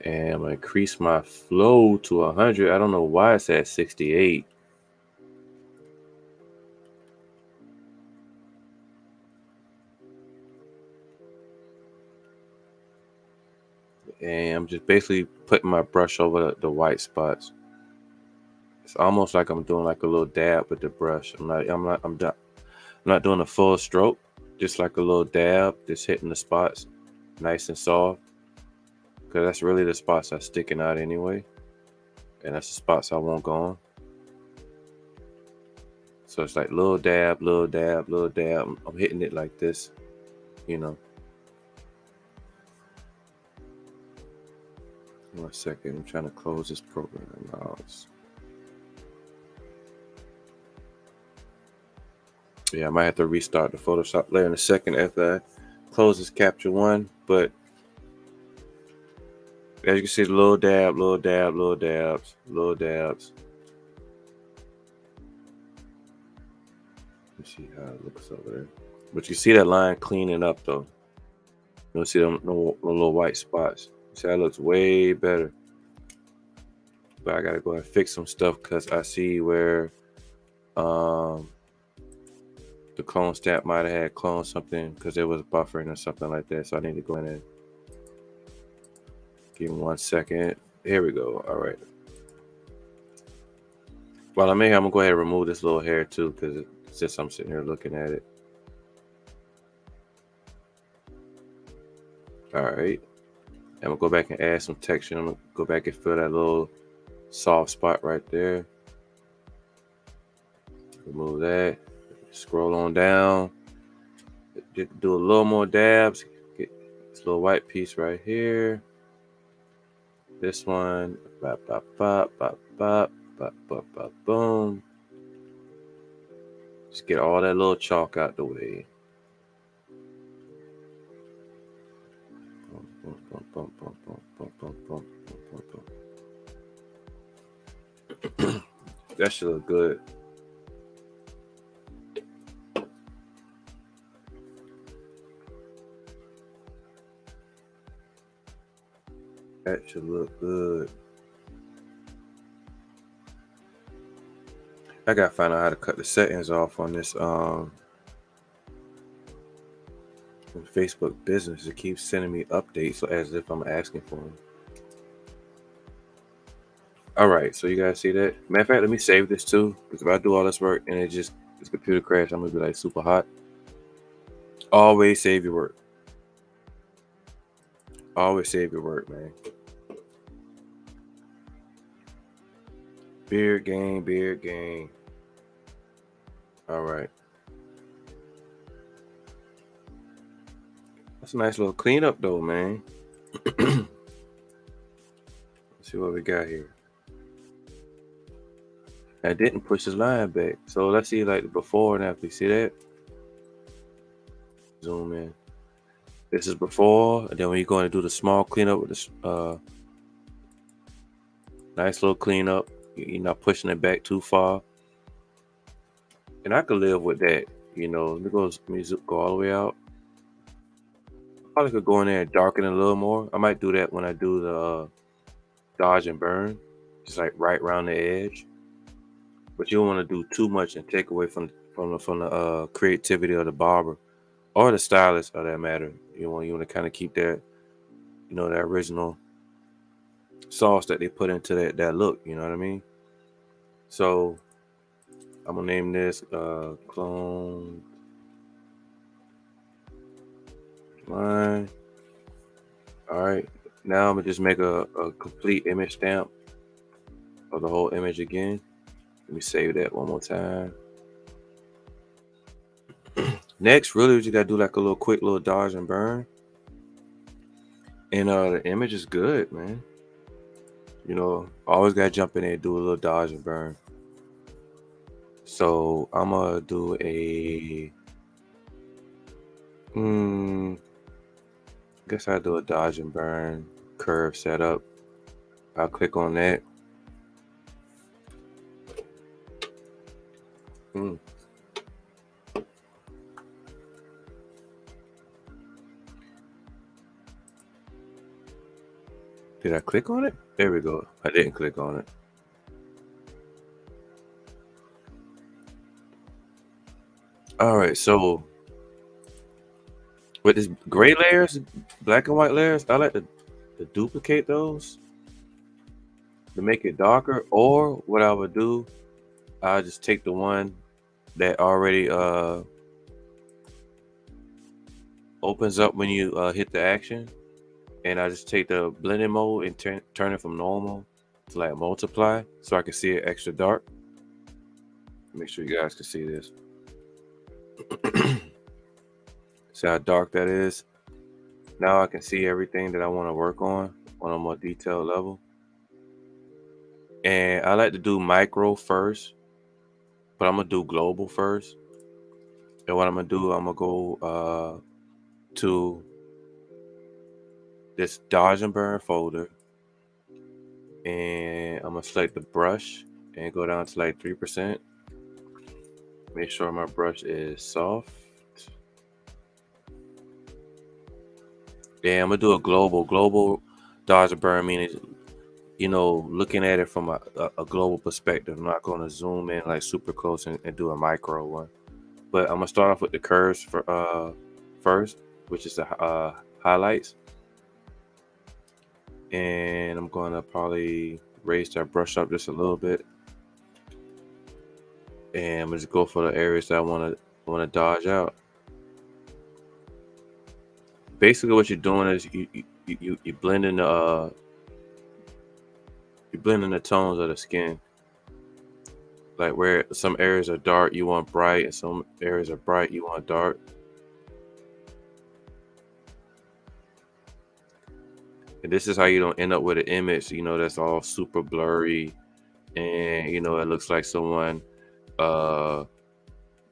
And I'm gonna increase my flow to 100. I don't know why it's at 68. I'm just basically putting my brush over the, the white spots. It's almost like I'm doing like a little dab with the brush. I'm not. I'm not. I'm not. I'm not doing a full stroke just like a little dab, just hitting the spots nice and soft. Because that's really the spots that's sticking out anyway. And that's the spots I want going. So it's like little dab, little dab, little dab. I'm hitting it like this, you know. One second, I'm trying to close this program Yeah, I might have to restart the Photoshop layer in a second after I close this capture one. But as you can see, little dab, little dab, little dabs, little dabs. Let's see how it looks over there. But you see that line cleaning up though. You don't see them no, no little white spots. See that looks way better. But I gotta go and fix some stuff because I see where um the clone stamp might have had clone something because it was buffering or something like that. So I need to go in and give me one second. Here we go. All right. While I'm here, I'm gonna go ahead and remove this little hair too because just I'm sitting here looking at it. All right. I'm gonna go back and add some texture. I'm gonna go back and fill that little soft spot right there. Remove that. Scroll on down. Do a little more dabs. Get this little white piece right here. This one. Bop, bop, bop, bop, bop, bop, bop, bop, boom. Just get all that little chalk out the way. [clears throat] that should look good. That should look good. I gotta find out how to cut the settings off on this um Facebook business. It keeps sending me updates so as if I'm asking for them. All right, so you guys see that? Matter of fact, let me save this too, because if I do all this work and it just this computer crash, I'm gonna be like super hot. Always save your work. Always save your work, man. Beard game, beard game. All right. That's a nice little cleanup, though, man. [clears throat] Let's see what we got here. I didn't push his line back. So let's see like before and after. See that? Zoom in. This is before, and then when you're going to do the small cleanup with this uh nice little cleanup, you're not pushing it back too far. And I could live with that, you know. Let me go, let me go all the way out. Probably could go in there and darken it a little more. I might do that when I do the uh, dodge and burn, just like right around the edge but you don't want to do too much and take away from from the from the uh, creativity of the barber or the stylist, for that matter. You want you want to kind of keep that, you know, that original sauce that they put into that that look. You know what I mean? So I'm gonna name this uh, clone line. All right. Now I'm gonna just make a, a complete image stamp of the whole image again. Let me save that one more time. [clears throat] Next, really, you gotta do like a little quick little dodge and burn. And uh the image is good, man. You know, always gotta jump in there and do a little dodge and burn. So I'm gonna do a hmm guess I'll do a dodge and burn curve setup. I'll click on that. Mm. Did I click on it? There we go. I didn't click on it. All right, so with this gray layers, black and white layers, I like to, to duplicate those to make it darker. Or what I would do, I just take the one that already uh, opens up when you uh, hit the action. And I just take the blending mode and turn, turn it from normal to like multiply so I can see it extra dark. Make sure you guys can see this. [clears throat] see how dark that is. Now I can see everything that I want to work on on a more detailed level. And I like to do micro first but I'm gonna do global first. And what I'm gonna do, I'm gonna go uh, to this dodge and burn folder, and I'm gonna select the brush and go down to like three percent. Make sure my brush is soft. Yeah, I'm gonna do a global. Global dodge and burn meaning you know, looking at it from a, a, a global perspective. I'm not to zoom in like super close and, and, do a micro one. But I'm gonna start off with the curves for uh first, which is the uh, highlights, and I'm gonna probably raise that brush up just a little bit, and I'm gonna just go for the areas that I want to dodge out. Basically, what you're doing is you you you, you blending the uh, you're blending the tones of the skin. Like where some areas are dark, you want bright, and some areas are bright, you want dark. And this is how you don't end up with an image, you know, that's all super blurry and you know it looks like someone uh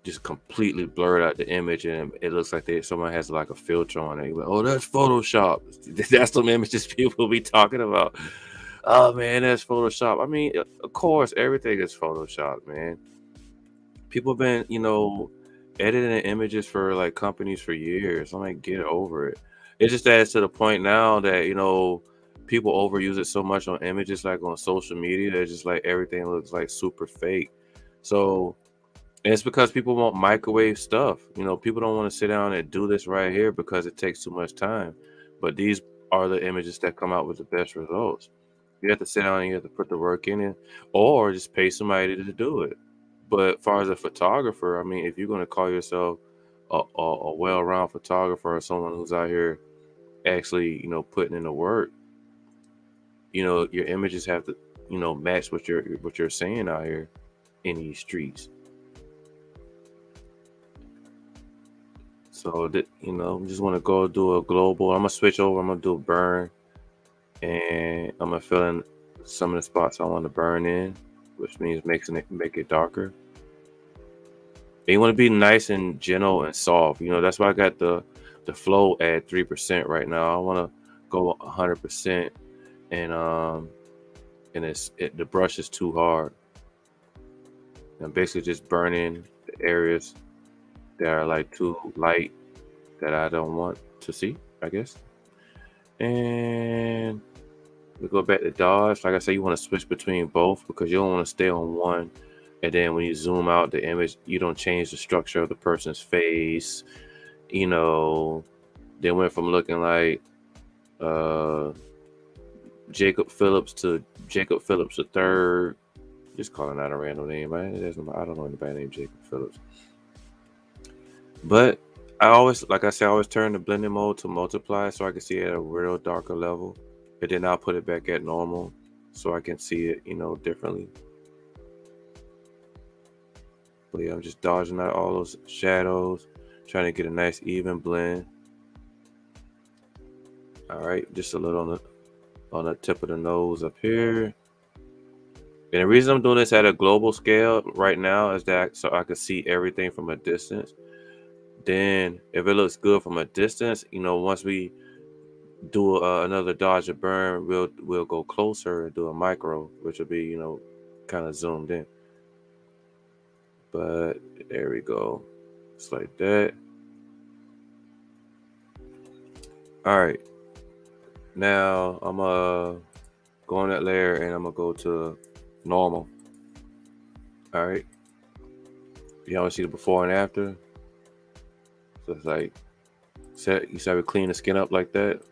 just completely blurred out the image and it looks like they someone has like a filter on it. Like, oh, that's Photoshop. [laughs] That's some images [laughs] people be talking about oh man, that's Photoshop. I mean, of course, everything is Photoshop, man. People have been, you know, editing images for like companies for years. I'm like, get over it. It just adds to the point now that you know people overuse it so much on images, like on social media. It's just like everything looks like super fake. So and it's because people want microwave stuff. You know, people don't want to sit down and do this right here because it takes too much time. But these are the images that come out with the best results. You have to sit down and you have to put the work in it, or just pay somebody to do it. But as far as a photographer, I mean, if you're going to call yourself a, a, a well-rounded photographer or someone who's out here actually, you know, putting in the work, you know, your images have to, you know, match what you're what you're saying out here in these streets. So that you know, I just want to go do a global. I'm gonna switch over. I'm gonna do a burn, and I'm gonna fill in some of the spots I want to burn in, which means making it make it darker. And you want to be nice and gentle and soft. You know, that's why I got the the flow at three percent right now. I want to go hundred percent, and um, and it's it, the brush is too hard. I'm basically just burning the areas that are like too light that I don't want to see, I guess. And we go back to Dodge. Like I said, you want to switch between both because you don't want to stay on one. And then when you zoom out the image you don't change the structure of the person's face. You know they went from looking like uh jacob phillips to jacob phillips the third. Just calling out a random name I, I don't know anybody named jacob phillips but i always like i said i always turn the blending mode to multiply so i can see it at a real darker level and then i'll put it back at normal so i can see it you know differently but yeah, I'm just dodging out all those shadows, trying to get a nice even blend. All right, just a little on the on the tip of the nose up here. And the reason I'm doing this at a global scale right now is that so I can see everything from a distance. Then, if it looks good from a distance, you know, once we do uh, another dodge or burn, we'll we'll go closer and do a micro, which will be you know kind of zoomed in. But there we go. It's like that. All right. Now I'm uh go on that layer and I'm gonna go to normal. All right. You want to see the before and after? So it's like set you said we clean the skin up like that.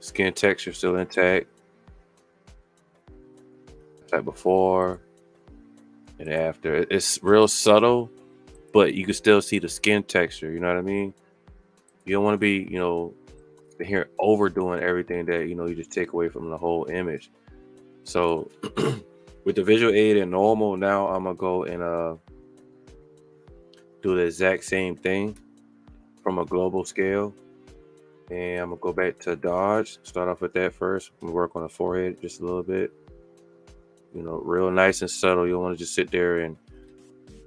Skin texture still intact like before and after. It's real subtle, but you can still see the skin texture. You know what I mean? You don't want to be, you know, here overdoing everything that you know you just take away from the whole image. So [clears throat] with the visual aid and normal, now I'm gonna go and uh do the exact same thing from a global scale. And I'm gonna go back to Dodge. Start off with that first. work on the forehead just a little bit you know, real nice and subtle. You don't want to just sit there and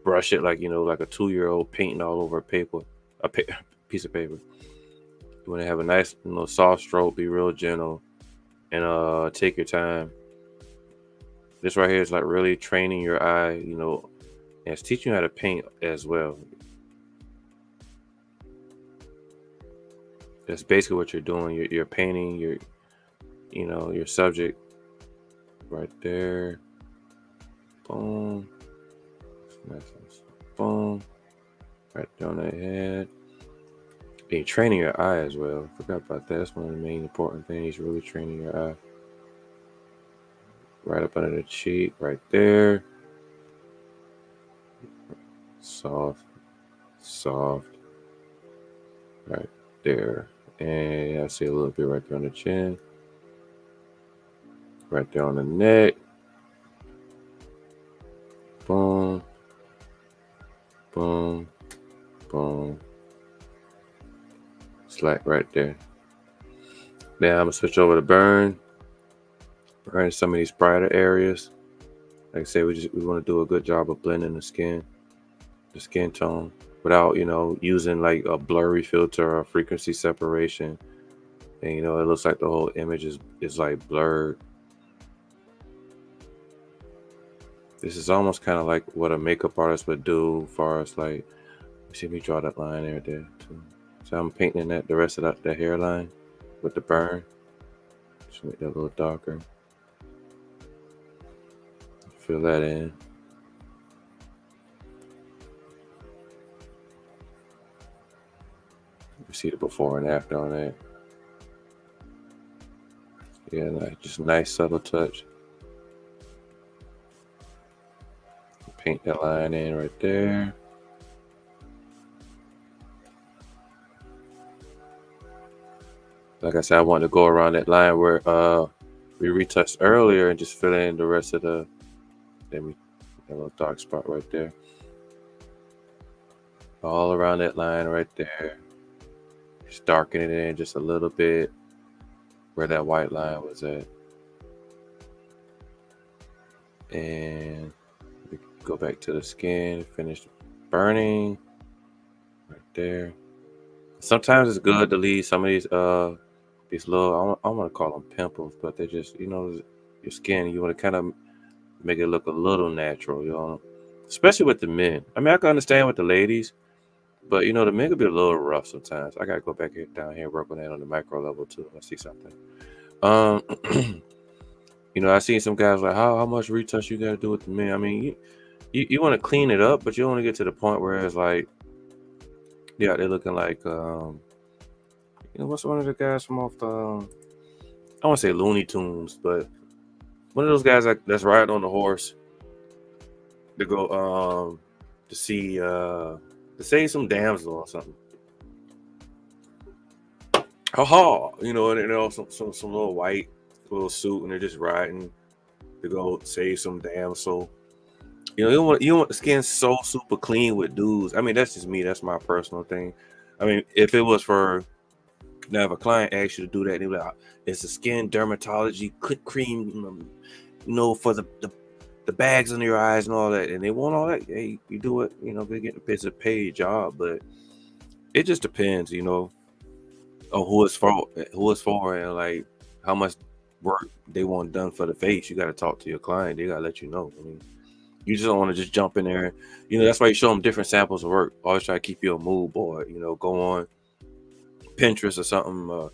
brush it like you know, like a two-year-old painting all over a paper, a pa- [laughs] piece of paper. You want to have a nice, you know, soft stroke. Be real gentle, and uh, take your time. This right here is like really training your eye, you know, and it's teaching you how to paint as well. That's basically what you're doing. You're, you're painting your, you know, your subject right there. Boom. Boom. Right down the head. And training your eye as well. Forgot about that. That's one of the main important things. Really training your eye. Right up under the cheek, right there. Soft, soft. Right there. And I see a little bit right there on the chin right there on the neck. Boom, boom, boom. Slack right there. Now I'm gonna switch over to burn. Burn some of these brighter areas. Like I say, we just we want to do a good job of blending the skin, the skin tone, without you know using like a blurry filter or frequency separation. And you know, it looks like the whole image is is like blurred. This is almost kind of like what a makeup artist would do, far as like, see me draw that line there, there too. So I'm painting that the rest of that, the hairline with the burn. Just make that a little darker. Fill that in. You see the before and after on that. Yeah, nice, just nice subtle touch. Paint that line in right there. Like I said, I want to go around that line where uh we retouched earlier and just fill in the rest of the then we a little dark spot right there. All around that line right there. Just darken it in just a little bit where that white line was at. And go back to the skin, finish burning right there. Sometimes it's good to leave some of these uh these little I want to call them pimples, but they're just you know your skin. You want to kind of make it look a little natural, y'all. especially with the men. I mean, I can understand with the ladies, but you know, the men could be a little rough sometimes. I gotta go back here down here work on that on the micro level too. I see something. Um, [clears throat] you know, I seen some guys like how how much retouch you gotta do with the men. I mean, you you, you want to clean it up, but you don't want to get to the point where it's like, yeah, they're looking like um, you know, what's one of the guys from off the um, I want to say Looney Tunes, but one of those guys that, that's riding on the horse to go um to see uh to save some damsel or something. Ha ha, you know, and you know some, some some little white little suit, and they're just riding to go save some damsel. You know, you want you want the skin so super clean with dudes. I mean, that's just me. That's my personal thing. I mean, if it was for now, if a client asks you to do that, they're like, uh, "It's a skin dermatology click cream, you know, for the, the the bags under your eyes and all that, and they want all that. Hey, you do it, you know, they get it's a paid job, but it just depends, you know, on who it's for, who it's for, and like how much work they want done for the face. You got to talk to your client. They got to let you know. I mean, you just don't want to just jump in there. You know, that's why you show them different samples of work. Always try to keep you a mood board. You know, go on Pinterest or something, uh,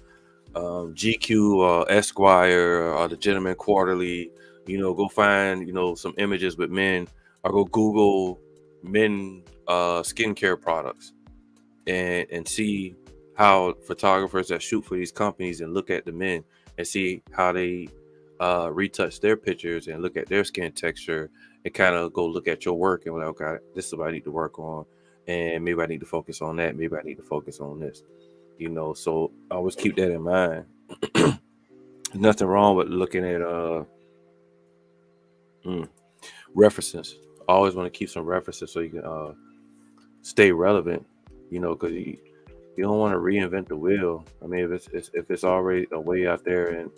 um, GQ, uh, Esquire, or the Gentleman Quarterly you know, go find, you know, some images with men or go Google men uh skincare products and and see how photographers that shoot for these companies and look at the men and see how they uh retouch their pictures and look at their skin texture and kind of go look at your work and like, okay, this is what I need to work on. And maybe I need to focus on that. Maybe I need to focus on this. You know, so always keep that in mind. [clears throat] Nothing wrong with looking at uh Mm. References. always want to keep some references so you can uh, stay relevant. You know, because you, you don't want to reinvent the wheel. I mean, if it's, it's if it's already a way out there and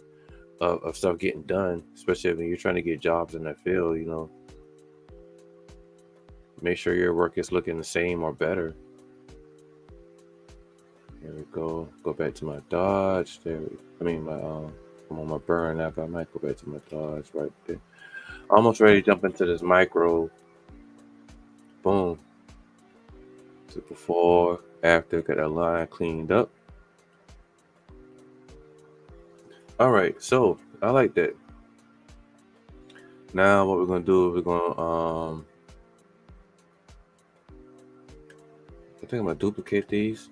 of, of stuff getting done, especially when you're trying to get jobs in that field, you know, make sure your work is looking the same or better. Here we go. Go back to my Dodge. There. We, I mean, my um, I'm on my burn app. I might go back to my Dodge right there. Almost ready to jump into this micro. Boom. So before, after, got that line cleaned up. All right, so I like that. Now what we're gonna do is we're gonna um I think I'm gonna duplicate these.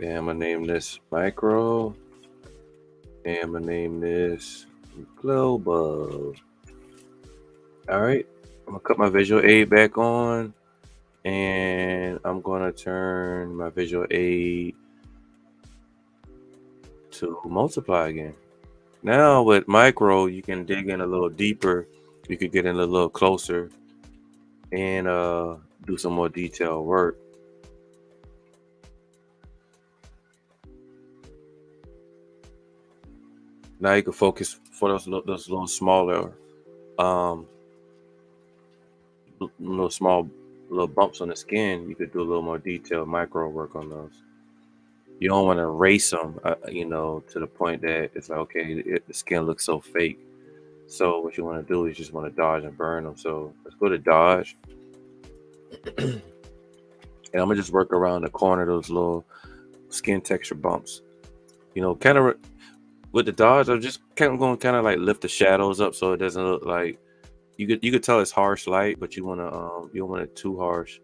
And I'm gonna name this micro. I'm gonna name this global. All right, I'm gonna cut my visual aid back on, and I'm gonna turn my visual aid to multiply again. Now with micro, you can dig in a little deeper. You could get in a little closer and uh, do some more detailed work. Now you can focus for those those little smaller, um, little small little bumps on the skin. You could do a little more detailed micro work on those. You don't want to erase them, uh, you know, to the point that it's like okay, it, the skin looks so fake. So what you want to do is just want to dodge and burn them. So let's go to dodge. [clears throat] and I'm gonna just work around the corner those little skin texture bumps. You know, kind of with the dodge, I'm just kind of going kind of like lift the shadows up so it doesn't look like you could you could tell it's harsh light, but you want to um you don't want it too harsh.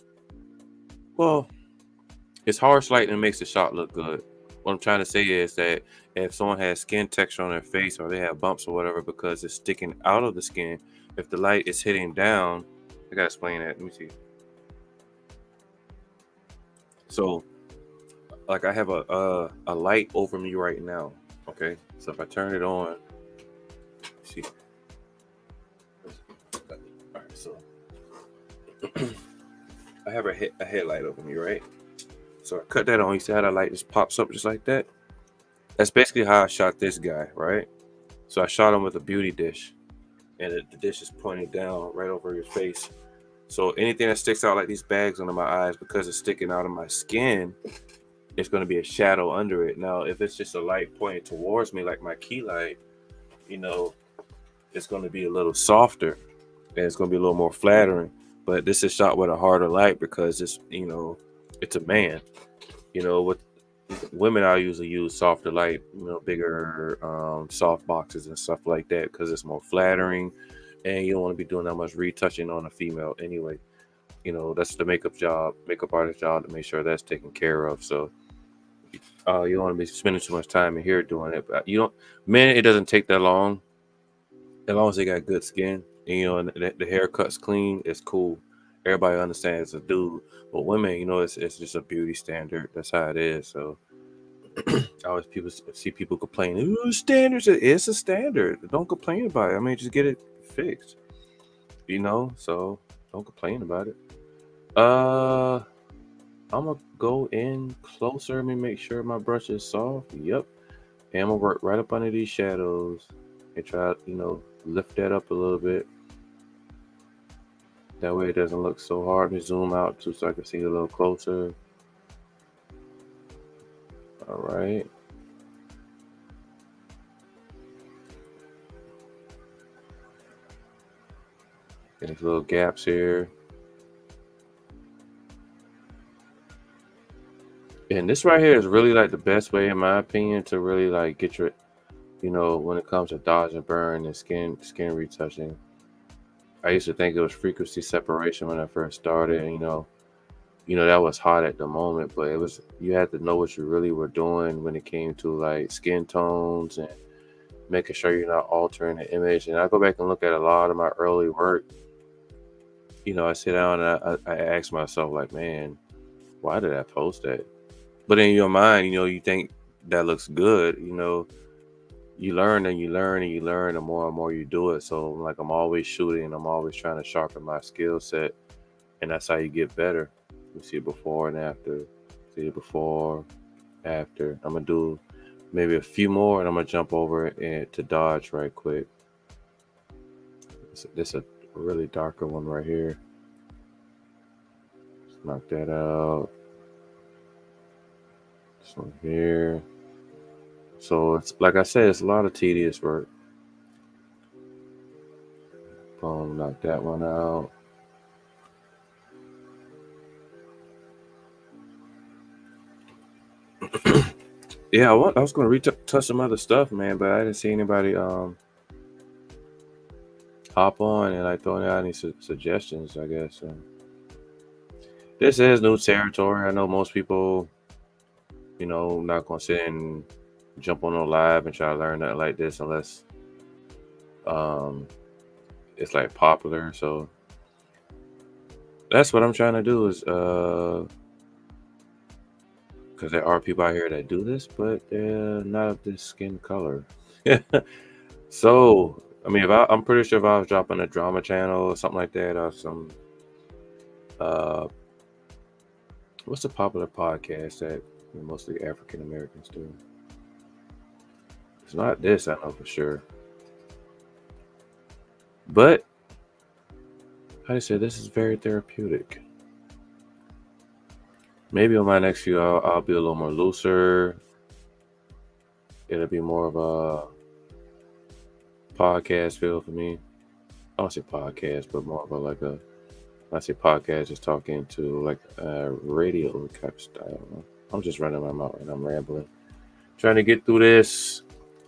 Well, it's harsh light and it makes the shot look good. What I'm trying to say is that if someone has skin texture on their face or they have bumps or whatever because it's sticking out of the skin, if the light is hitting down, I gotta explain that. Let me see. So, like I have a a, a light over me right now. Okay, so if I turn it on, see. All right, so [clears throat] I have a, a headlight over me, right? So I cut that on. You see how that light just pops up just like that? That's basically how I shot this guy, right? So I shot him with a beauty dish, and it, the dish is pointing down right over your face. So anything that sticks out like these bags under my eyes, because it's sticking out of my skin, it's going to be a shadow under it. Now, if it's just a light pointing towards me, like my key light, you know, it's going to be a little softer and it's going to be a little more flattering. But this is shot with a harder light because it's, you know, it's a man. You know, with women, I usually use softer light, you know, bigger um, soft boxes and stuff like that because it's more flattering and you don't want to be doing that much retouching on a female anyway. You know, that's the makeup job, makeup artist job to make sure that's taken care of. So, uh, you don't want to be spending too much time in here doing it. But you don't, man, it doesn't take that long. As long as they got good skin, and, you know, and the, the haircut's clean, it's cool. Everybody understands a dude, but women, you know, it's it's just a beauty standard. That's how it is. So, [clears throat] I always people see people complain, "Ooh, standards! It's a standard. Don't complain about it. I mean, just get it fixed. You know, so don't complain about it. Uh, I'm gonna go in closer. Let me make sure my brush is soft. Yep. And I'm gonna work right up under these shadows and try, you know, lift that up a little bit. That way it doesn't look so hard. Let me zoom out too so I can see a little closer. All right. There's little gaps here. And this right here is really like the best way, in my opinion, to really like get your, you know, when it comes to dodge and burn and skin skin retouching. I used to think it was frequency separation when I first started. And, you know, you know that was hot at the moment, but it was you had to know what you really were doing when it came to like skin tones and making sure you're not altering the image. And I go back and look at a lot of my early work. You know, I sit down and I, I ask myself, like, man, why did I post that? But in your mind, you know, you think that looks good, you know, you learn and you learn and you learn the more and more you do it. So like I'm always shooting, I'm always trying to sharpen my skill set, and that's how you get better. You see it before and after. See it before, after. I'm gonna do maybe a few more, and I'm gonna jump over it eh, to dodge right quick. This, this is a really darker one right here. Knock that out. One here. So it's like I said, it's a lot of tedious work. Boom, knock that one out. [clears throat] yeah, I was going to retouch some other stuff, man, but I didn't see anybody um hop on and like throwing out any su- suggestions. I guess this is new territory. I know most people, you know, not going to sit and jump on a live and try to learn nothing like this unless um it's like popular. So that's what I'm trying to do is uh because there are people out here that do this, but they're not of this skin color. [laughs] so, I mean, if I, I'm pretty sure if I was dropping a drama channel or something like that, or some, uh, what's the popular podcast that mostly African Americans do? It's not this, I know for sure. But, like I said, this is very therapeutic. Maybe on my next few, I'll, I'll be a little more looser. It'll be more of a podcast feel for me. I don't say podcast, but more of a like a I say podcast, just talking to like a radio type style. I'm just running my mouth and I'm rambling. Trying to get through this.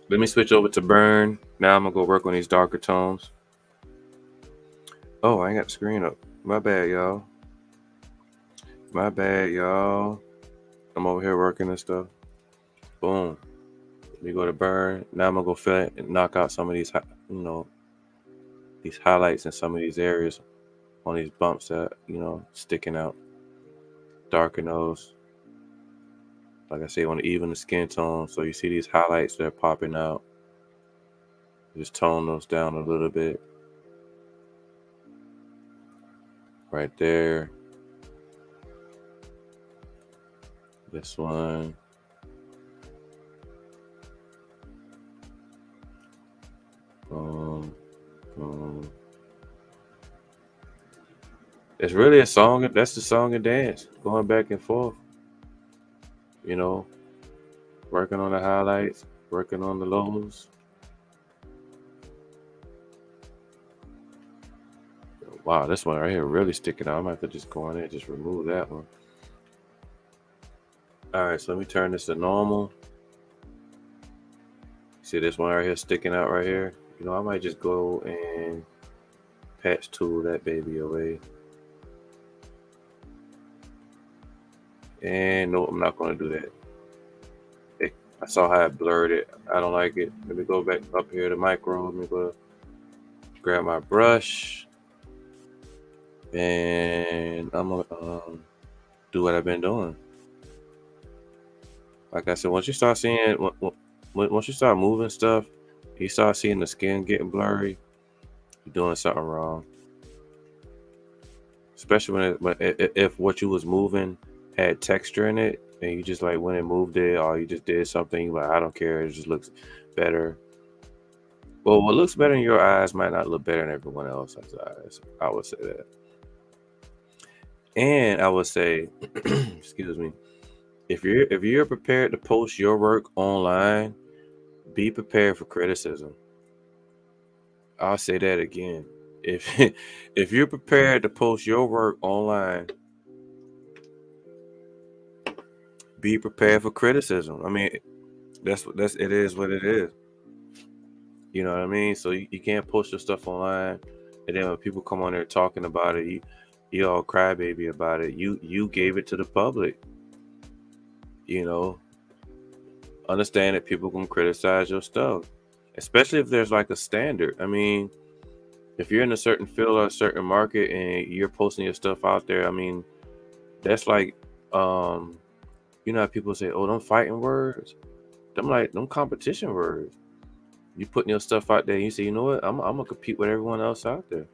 Let me switch over to burn. Now I'm gonna go work on these darker tones. Oh, I ain't got the screen up. My bad, y'all. My bad, y'all. I'm over here working and stuff. Boom. Let me go to burn. Now I'm gonna go fill it and knock out some of these, you know, these highlights in some of these areas on these bumps that you know sticking out. Darken those. Like I say, want to even the skin tone. So you see these highlights that are popping out. Just tone those down a little bit. Right there. This one. Um, um, it's really a song. That's the song and dance, going back and forth. You know, working on the highlights, working on the lows. Wow, this one right here really sticking out. I might have to just go in there and just remove that one. All right, so let me turn this to normal. See this one right here sticking out right here? You know, I might just go and patch tool that baby away. And no, I'm not going to do that. I saw how it blurred it. I don't like it. Let me go back up here to micro. Let me go grab my brush. And I'm going to um, do what I've been doing like I said, once you start seeing, once you start moving stuff, you start seeing the skin getting blurry. You're doing something wrong. Especially when, it, if what you was moving had texture in it, and you just like went and moved it, or you just did something like I don't care, it just looks better. Well, what looks better in your eyes might not look better in everyone else's eyes. I would say that. And I would say, [clears throat] excuse me, if you're if you're prepared to post your work online, be prepared for criticism. I'll say that again. If [laughs] if you're prepared to post your work online, be prepared for criticism. I mean, that's what that's it is what it is. You know what I mean? So you, you can't post your stuff online, and then when people come on there talking about it, you you all crybaby about it. You you gave it to the public you know, understand that people can criticize your stuff, especially if there's like a standard. I mean, if you're in a certain field or a certain market and you're posting your stuff out there, I mean, that's like, um, you know, people say, "Oh, them fighting words." Them like them competition words. You putting your stuff out there, and you say, "You know what? I'm, I'm gonna compete with everyone else out there."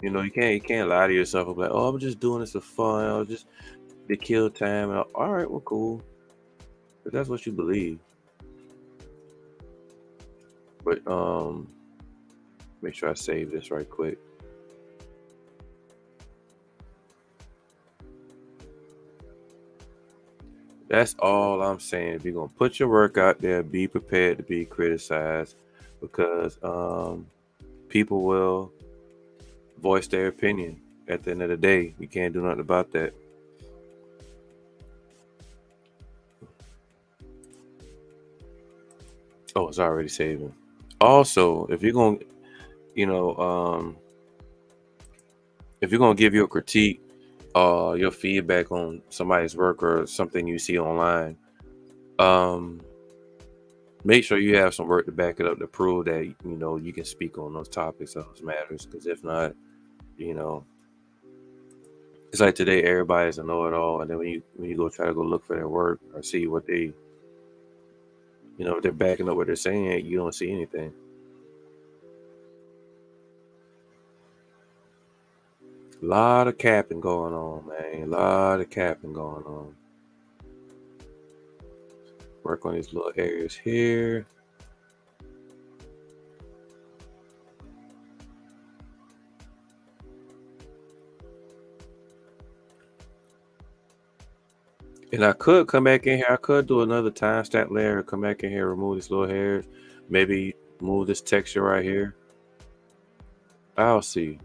You know, you can't you can't lie to yourself be like, "Oh, I'm just doing this for fun. I was just to kill time. And all right, well, cool. If that's what you believe. But um, make sure I save this right quick. That's all I'm saying. If you're gonna put your work out there, be prepared to be criticized because um, people will voice their opinion. At the end of the day, we can't do nothing about that. Oh, it's already saving. Also, if you're going, to you know, um, if you're gonna give your critique, uh, your feedback on somebody's work or something you see online, um, make sure you have some work to back it up to prove that you know you can speak on those topics, those matters. Because if not, you know, it's like today everybody's a know-it-all, and then when you when you go try to go look for their work or see what they you know, they're backing up what they're saying, you don't see anything. A lot of capping going on, man. A lot of capping going on. Work on these little areas here. And I could come back in here. I could do another time stack layer, come back in here, remove these little hairs, maybe move this texture right here. I'll see.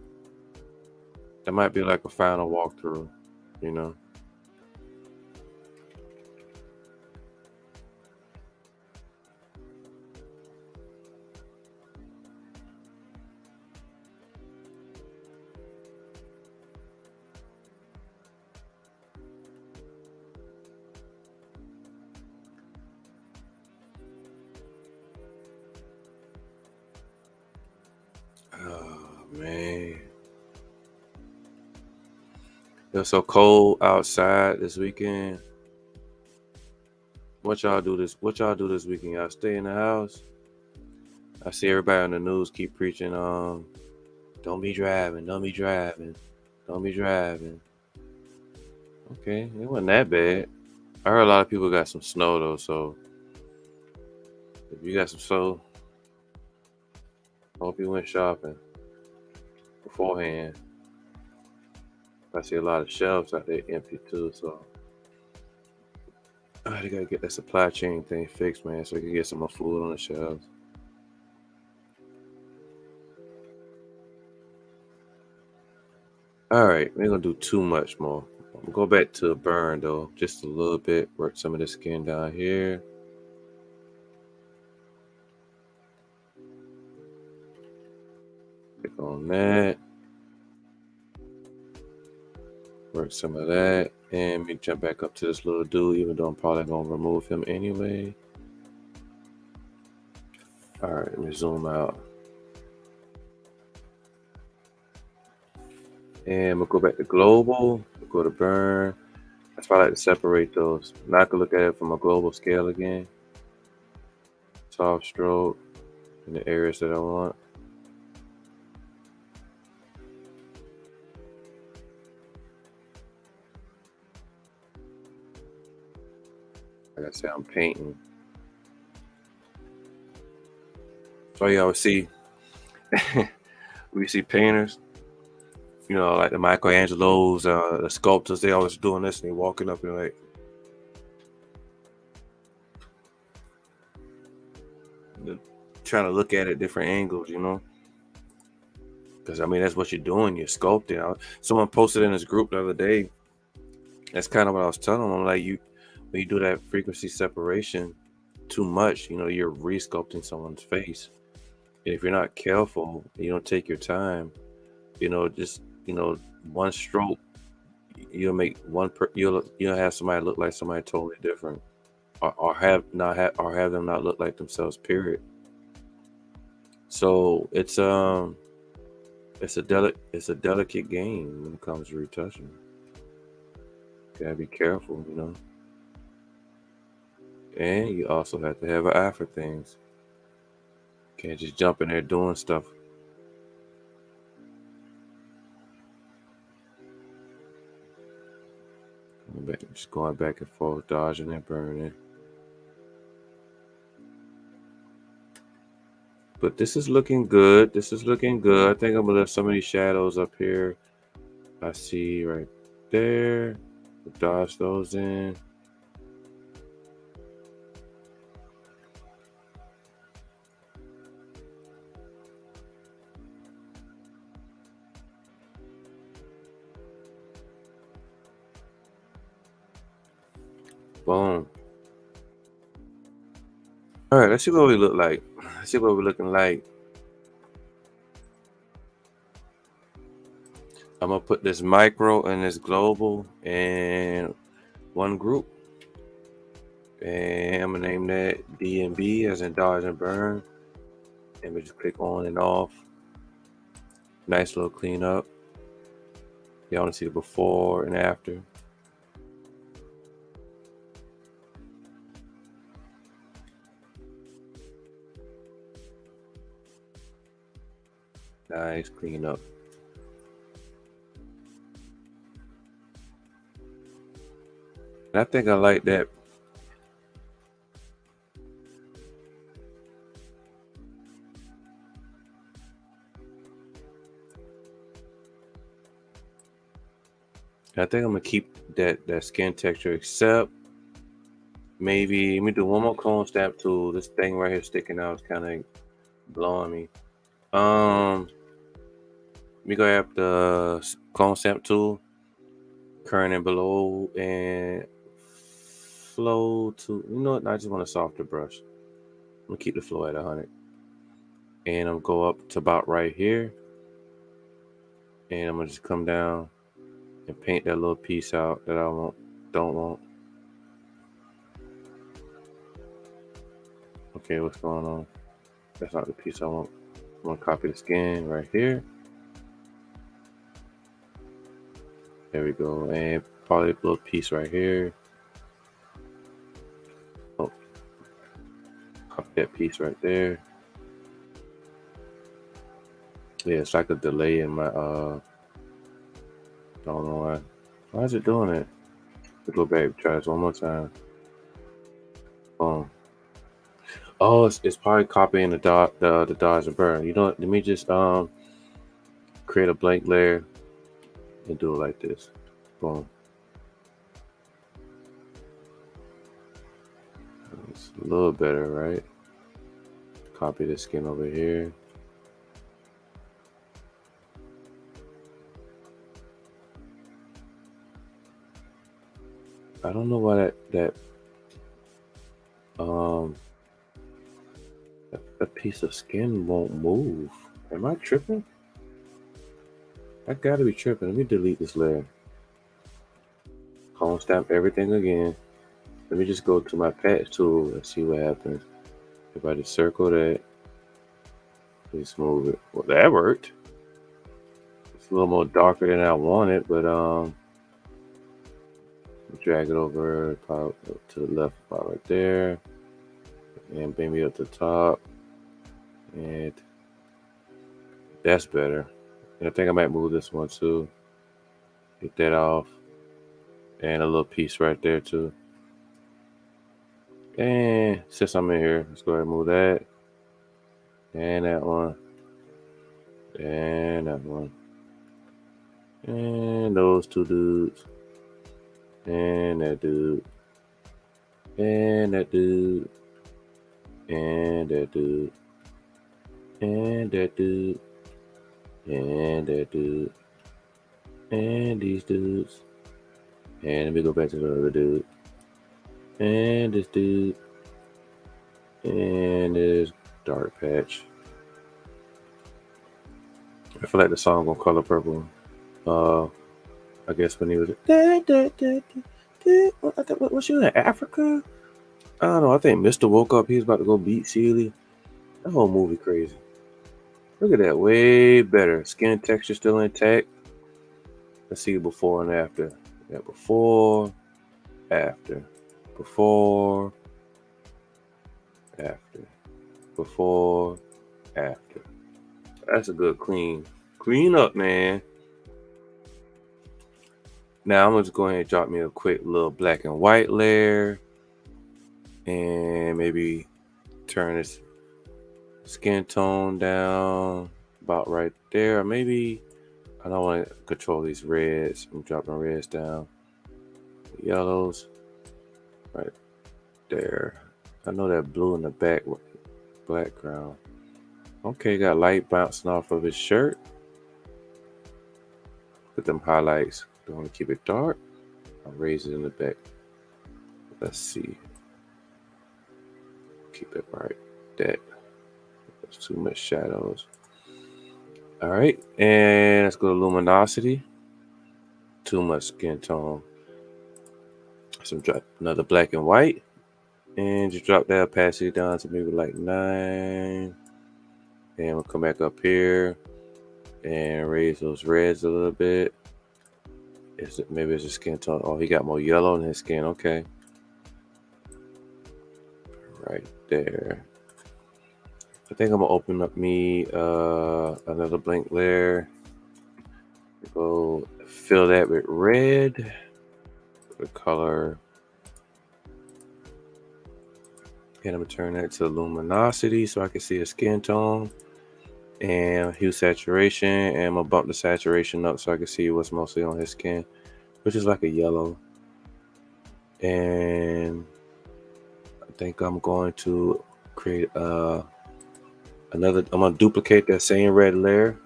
That might be like a final walkthrough, you know. It's so cold outside this weekend. What y'all do this? What y'all do this weekend? Y'all stay in the house. I see everybody on the news keep preaching. Um, don't be driving. Don't be driving. Don't be driving. Okay, it wasn't that bad. I heard a lot of people got some snow though, so if you got some snow, hope you went shopping beforehand. I see a lot of shelves out there empty too, so uh, I gotta get that supply chain thing fixed, man, so I can get some more food on the shelves. All right, we ain't gonna do too much more. I'm gonna go back to burn though, just a little bit. Work some of the skin down here. On that. Work some of that. And me jump back up to this little dude, even though I'm probably going to remove him anyway. All right, let me zoom out. And we'll go back to global, we'll go to burn. That's why I like to separate those. Now I can look at it from a global scale again. Soft stroke in the areas that I want. I said, I'm painting. So you always see, [laughs] we see painters, you know, like the Michelangelos, uh, the sculptors, they always doing this and they walking up and like, trying to look at it different angles, you know. Because I mean, that's what you're doing. You're sculpting. Someone posted in this group the other day. That's kind of what I was telling them. Like, you when you do that frequency separation too much, you know, you're resculpting someone's face. And if you're not careful, you don't take your time, you know, just you know, one stroke, you'll make one per, you'll you'll have somebody look like somebody totally different, or, or have not have or have them not look like themselves. Period. So it's um, it's a delicate it's a delicate game when it comes to retouching. gotta be careful, you know. And you also have to have an eye for things. Can't just jump in there doing stuff. just going back and forth, dodging and burning. But this is looking good. This is looking good. I think I'm gonna leave some of these shadows up here. I see right there. Dodge those in. Boom. All right, let's see what we look like. Let's see what we're looking like. I'm gonna put this micro and this global in one group. And I'm gonna name that D and B as in dodge and burn. And we just click on and off. Nice little cleanup. Y'all wanna see the before and after. Nice clean up. I think I like that. I think I'm gonna keep that that skin texture, except maybe let me do one more clone stamp tool. This thing right here sticking out is kind of blowing me. Um, go have the clone stamp tool, current and below, and flow to. You know what? I just want a softer brush. I'm gonna keep the flow at 100, and I'm go up to about right here, and I'm gonna just come down and paint that little piece out that I want, don't want. Okay, what's going on? That's not the piece I want. I'm gonna copy the skin right here. There we go. And probably a little piece right here. Oh, copy that piece right there. Yeah, it's like a delay in my uh don't know why. Why is it doing it? Let's go back, try this one more time. Boom. Oh, it's, it's probably copying the dot the the dodge and burn. You know what? Let me just um create a blank layer and do it like this. Boom. It's a little better, right? Copy the skin over here. I don't know why that that um a piece of skin won't move. Am I tripping? I gotta be tripping. Let me delete this layer. Clone stamp everything again. Let me just go to my patch tool and see what happens. If I just circle that, just move it. Well, that worked. It's a little more darker than I wanted, but um, drag it over to the left about right there, and bring me up to the top, and that's better. And I think I might move this one too. Get that off. And a little piece right there too. And since I'm in here, let's go ahead and move that. And that one. And that one. And those two dudes. And that dude. And that dude. And that dude. And that dude. And that dude. And these dudes. And let me go back to the other dude. And this dude. And this dark patch. I feel like the song on Color Purple. Uh, I guess when he was, da, da, da, thought, what was she in Africa? I don't know. I think Mr. woke up. He was about to go beat Celie. That whole movie crazy. Look at that, way better. Skin texture still intact. Let's see before and after. Yeah, before, after, before, after, before, after. That's a good clean. Clean up, man. Now I'm gonna just go ahead and drop me a quick little black and white layer. And maybe turn this skin tone down about right there. Maybe I don't want to control these reds. I'm dropping reds down. Yellows right there. I know that blue in the back background. Okay, got light bouncing off of his shirt. Put them highlights. Don't want to keep it dark. I'll raise it in the back. Let's see. Keep it right. That too much shadows. All right, and let's go to luminosity. Too much skin tone. Some drop another black and white, and just drop that opacity down to maybe like nine. And we'll come back up here and raise those reds a little bit. Is it maybe it's a skin tone? Oh, he got more yellow in his skin. Okay, right there. I think I'm gonna open up me uh, another blank layer. Go fill that with red. The color. And I'm gonna turn that to luminosity so I can see the skin tone and hue saturation. And I'm gonna bump the saturation up so I can see what's mostly on his skin. which is like a yellow. And I think I'm going to create uh, another, I'm to duplicate that same red layer.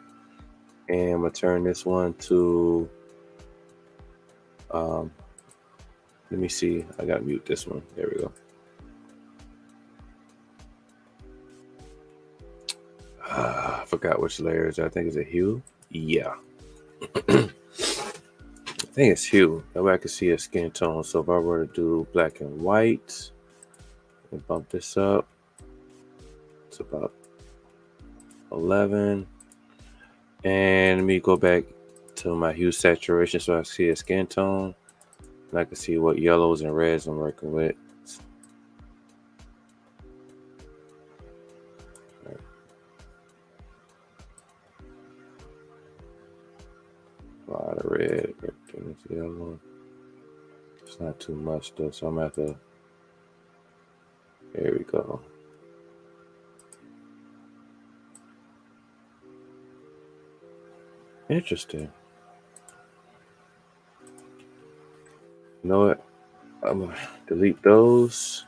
And I'm to turn this one to, um, let me see. I got to mute this one. There we go. Uh, I forgot which layer is I think it's a hue. Yeah. [clears throat] I think it's hue. That way I can see a skin tone. So if I were to do black and white, and bump this up, it's about 11. And let me go back to my hue saturation so I see a skin tone. And I can see what yellows and reds I'm working with. A lot of red, yellow. It's not too much though, so I'm at the. There we go. Interesting. You know what? I'm gonna delete those.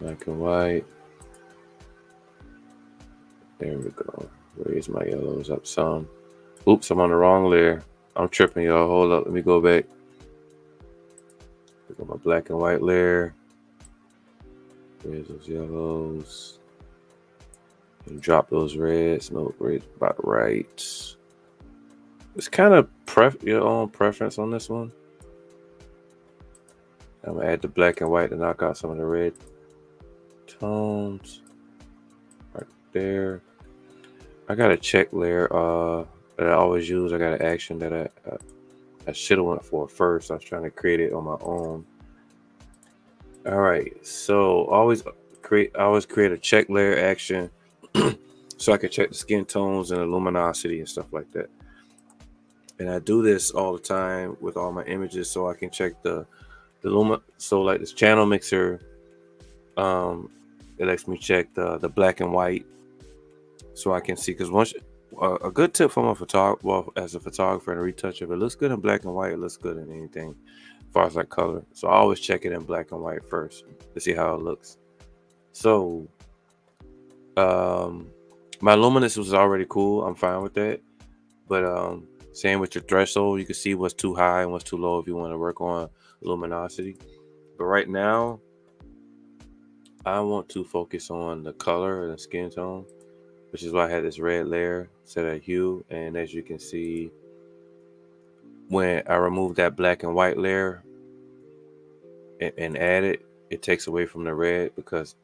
Black and white. There we go. Raise my yellows up some. Oops, I'm on the wrong layer. I'm tripping, y'all. Hold up. Let me go back. Look at my black and white layer. Raise those yellows. Drop those reds. No, red about right. It's kind of pref your own preference on this one. I'm gonna add the black and white to knock out some of the red tones right there. I got a check layer uh, that I always use. I got an action that I uh, I should have went for first. I was trying to create it on my own. All right, so always create. Always create a check layer action, [clears throat] so I can check the skin tones and the luminosity and stuff like that. And I do this all the time with all my images, so I can check the the luma. So like this channel mixer, um, it lets me check the the black and white so I can see. Because once a good tip from a photographer, well, as a photographer and a retoucher, if it looks good in black and white, it looks good in anything, as far as like color. So I always check it in black and white first to see how it looks. So, um, my luminance was already cool. I'm fine with that. But um, same with your threshold, you can see what's too high and what's too low if you want to work on luminosity. But right now, I want to focus on the color and the skin tone which is why I had this red layer set at hue. And as you can see, when I remove that black and white layer and, and add it, it takes away from the red because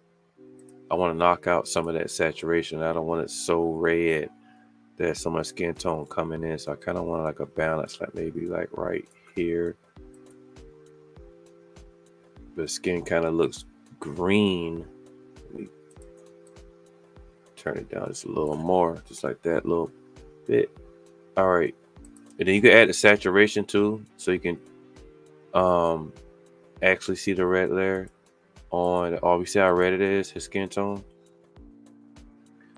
I want to knock out some of that saturation. I don't want it so red that so much skin tone coming in. So I kind of want like a balance, like maybe like right here. The skin kind of looks green turn it down just a little more, just like that little bit. All right. And then you can add the saturation too, so you can um actually see the red layer on oh we see how red it is, his skin tone.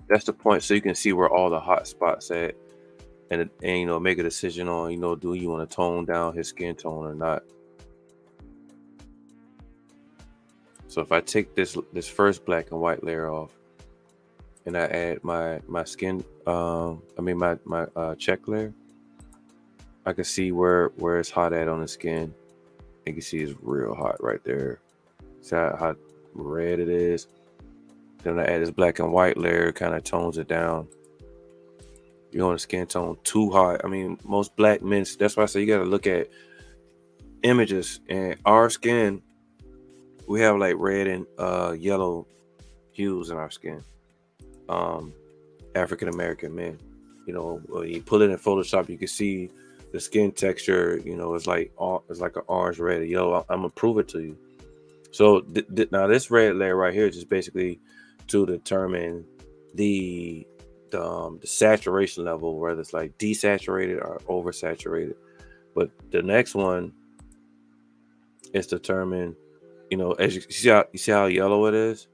That's the point, so you can see where all the hot spots at and, and you know make a decision on you know do you want to tone down his skin tone or not. So if I take this this first black and white layer off, and I add my my skin um I mean my my uh, check layer I can see where where it's hot at on the skin you can see it's real hot right there see how, red it is then I add this black and white layer kind of tones it down you want a skin tone too hot I mean most black men that's why I say you got to look at images and our skin we have like red and uh yellow hues in our skin um, African American men. You know, when you put it in Photoshop, you can see the skin texture. You know, it's like it's like an orange, red, yellow. I'm gonna prove it to you. So th- th- now this red layer right here is just basically to determine the the, um, the saturation level, whether it's like desaturated or oversaturated. But the next one is determine, you know, as you see how you see how yellow it is.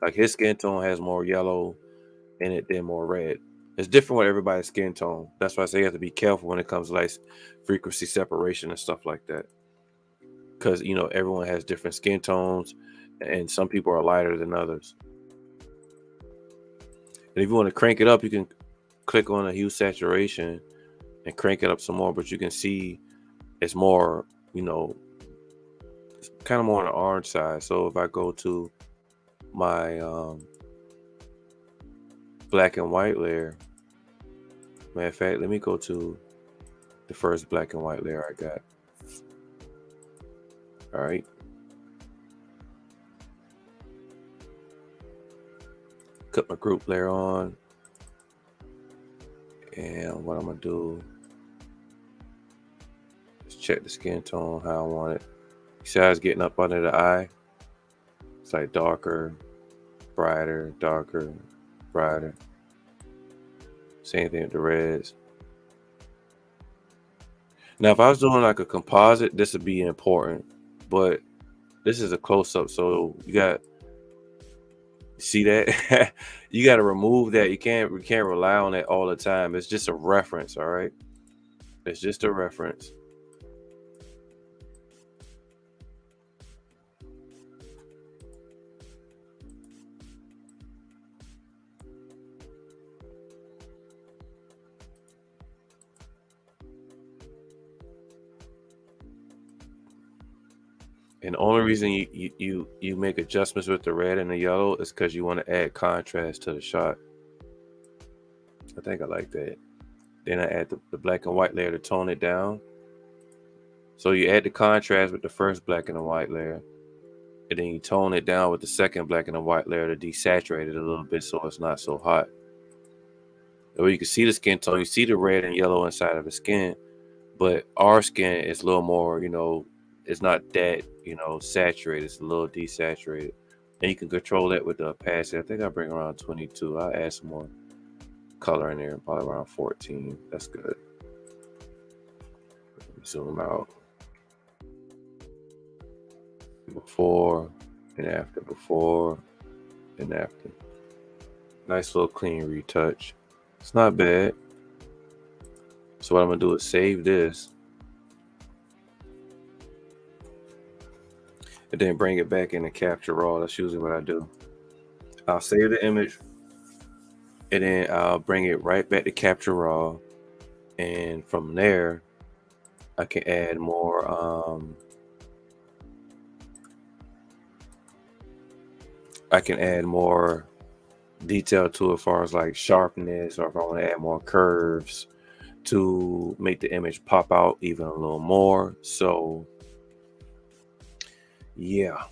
Like his skin tone has more yellow in it than more red. It's different with everybody's skin tone. That's why I say you have to be careful when it comes to like frequency separation and stuff like that. Because you know everyone has different skin tones, and some people are lighter than others. And if you want to crank it up, you can click on a hue saturation and crank it up some more. But you can see it's more, you know, kind of more on the orange side. So if I go to my um, black and white layer, matter of fact, let me go to the first black and white layer I got. All right. Put my group layer on. And what I'm gonna do is check the skin tone how I want it. You see how it's getting up under the eye? It's like darker, brighter, darker, brighter. Same thing with the reds. Now, if I was doing like a composite, this would be important, but this is a close up, so you got See that? [laughs] you got to remove that. You can't you can't rely on it all the time. It's just a reference, all right? It's just a reference. And the only reason you, you, you, make adjustments with the red and the yellow is because you want to add contrast to the shot. I think I like that. Then I add the, the black and white layer to tone it down. So you add the contrast with the first black and the white layer. And then you tone it down with the second black and the white layer to desaturate it a little bit so it's not so hot. Where you can see the skin tone, you see the red and yellow inside of the skin, but our skin is a little more, you know, it's not that you know saturated. It's a little desaturated, and you can control that with the opacity. I think I bring around 22. I'll add some more color in there, probably around 14. That's good. Zoom out. Before and after. Before and after. Nice little clean retouch. It's not bad. So what I'm gonna do is save this and then bring it back in and capture raw. That's usually what I do. I'll save the image and then I'll bring it right back to capture raw. And from there, I can add more um, I can add more detail to it as far as like sharpness or if I want to add more curves to make the image pop out even a little more. So yeah.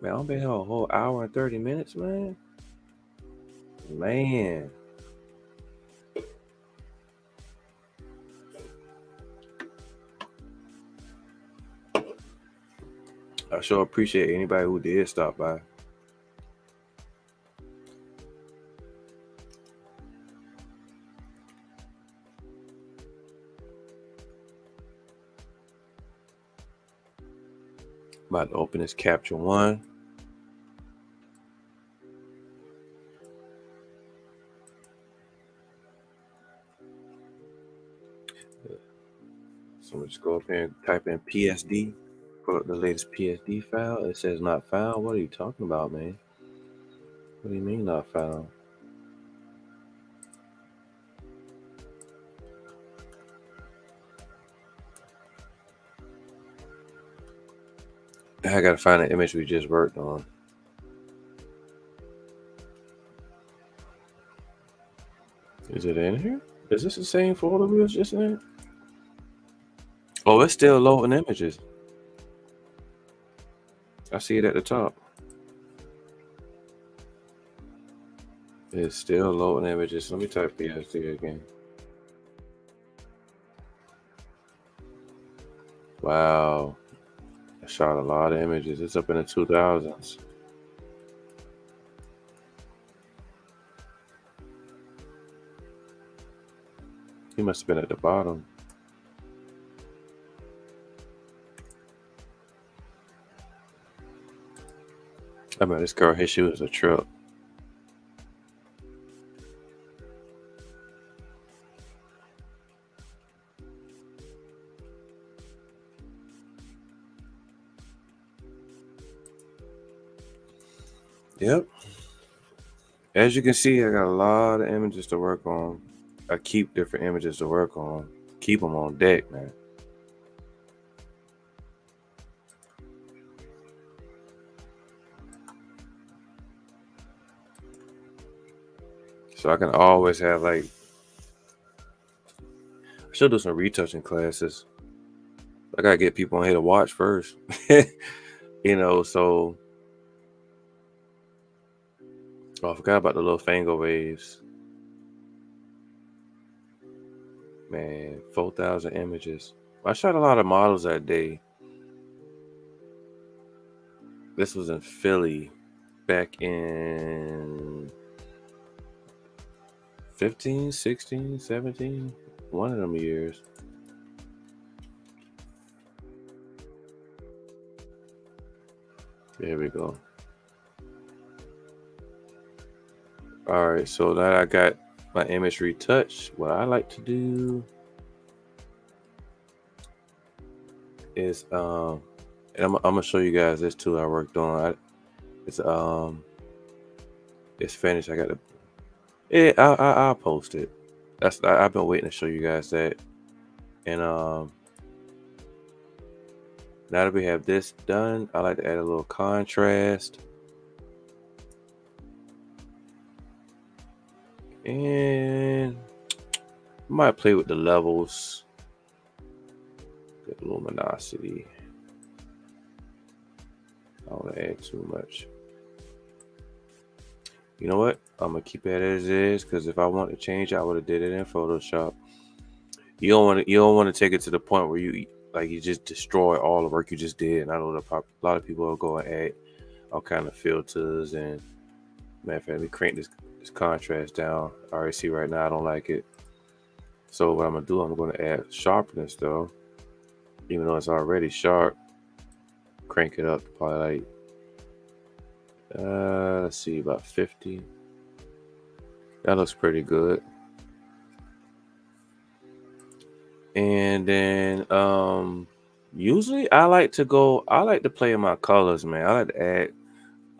Man, I've been here a whole hour and 30 minutes, man. Man. I sure appreciate anybody who did stop by. About to open this Capture One. So let's go up here and type in PSD. Pull up the latest PSD file. It says not found. What are you talking about, man? What do you mean not found? I gotta find the image we just worked on. Is it in here? Is this the same folder we was just in? Oh, it's still loading images. I see it at the top. It's still loading images. Let me type PSD again. Wow. I shot a lot of images. It's up in the 2000s. He must have been at the bottom. I mean, this girl, his is a truck. As you can see, I got a lot of images to work on. I keep different images to work on. Keep them on deck, man. So I can always have like I should do some retouching classes. I gotta get people on here to watch first. [laughs] you know, so oh, I forgot about the little Fango waves. Man, 4,000 images. I shot a lot of models that day. This was in Philly back in 15, 16, 17, one of them years. There we go. All right, so now I got my image retouched. What I like to do is um and I'm, I'm gonna show you guys this too I worked on. I, it's um it's finished. I got to yeah, I, I I'll post it. That's I, have been waiting to show you guys that. And um now that we have this done, I like to add a little contrast. And I might play with the levels. Get luminosity. I don't want to add too much. You know what? I'm gonna keep it as is because if I want to change, I would have did it in Photoshop. You don't want to. You don't want to take it to the point where you like you just destroy all the work you just did. And I know a lot of people will go and add all kind of filters and man, let me crank this this contrast down. I already see right now I don't like it. So what I'm gonna do, I'm gonna add sharpness though, even though it's already sharp. Crank it up to probably like uh, let's see, about 50. That looks pretty good. And then um usually I like to go I like to play in my colors, man. I like to add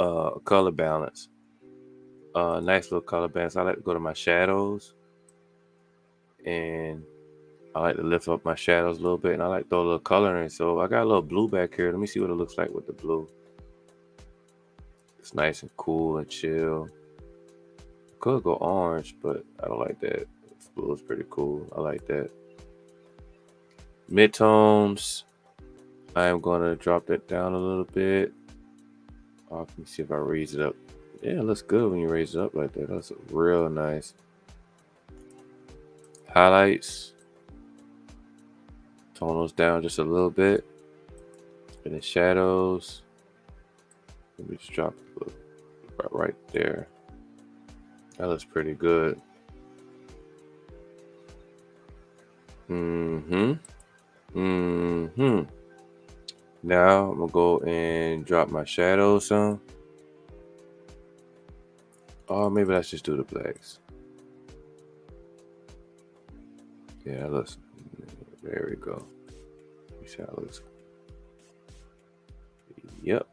uh color balance. Uh nice little color balance. I like to go to my shadows and I like to lift up my shadows a little bit and I like to throw a little color in. So I got a little blue back here. Let me see what it looks like with the blue. It's nice and cool and chill. Could go orange, but I don't like that. This blue is pretty cool. I like that. Midtones. I am gonna drop that down a little bit. Oh, let me see if I raise it up. Yeah, it looks good when you raise it up like that. That's real nice. Highlights. Tone those down just a little bit. And the shadows. Let me just drop it right there. That looks pretty good. Mm-hmm. Mm-hmm. Now I'm gonna go and drop my shadows some. Oh, maybe let's just do the blacks. Yeah, let's. There we go. See how it looks. Yep.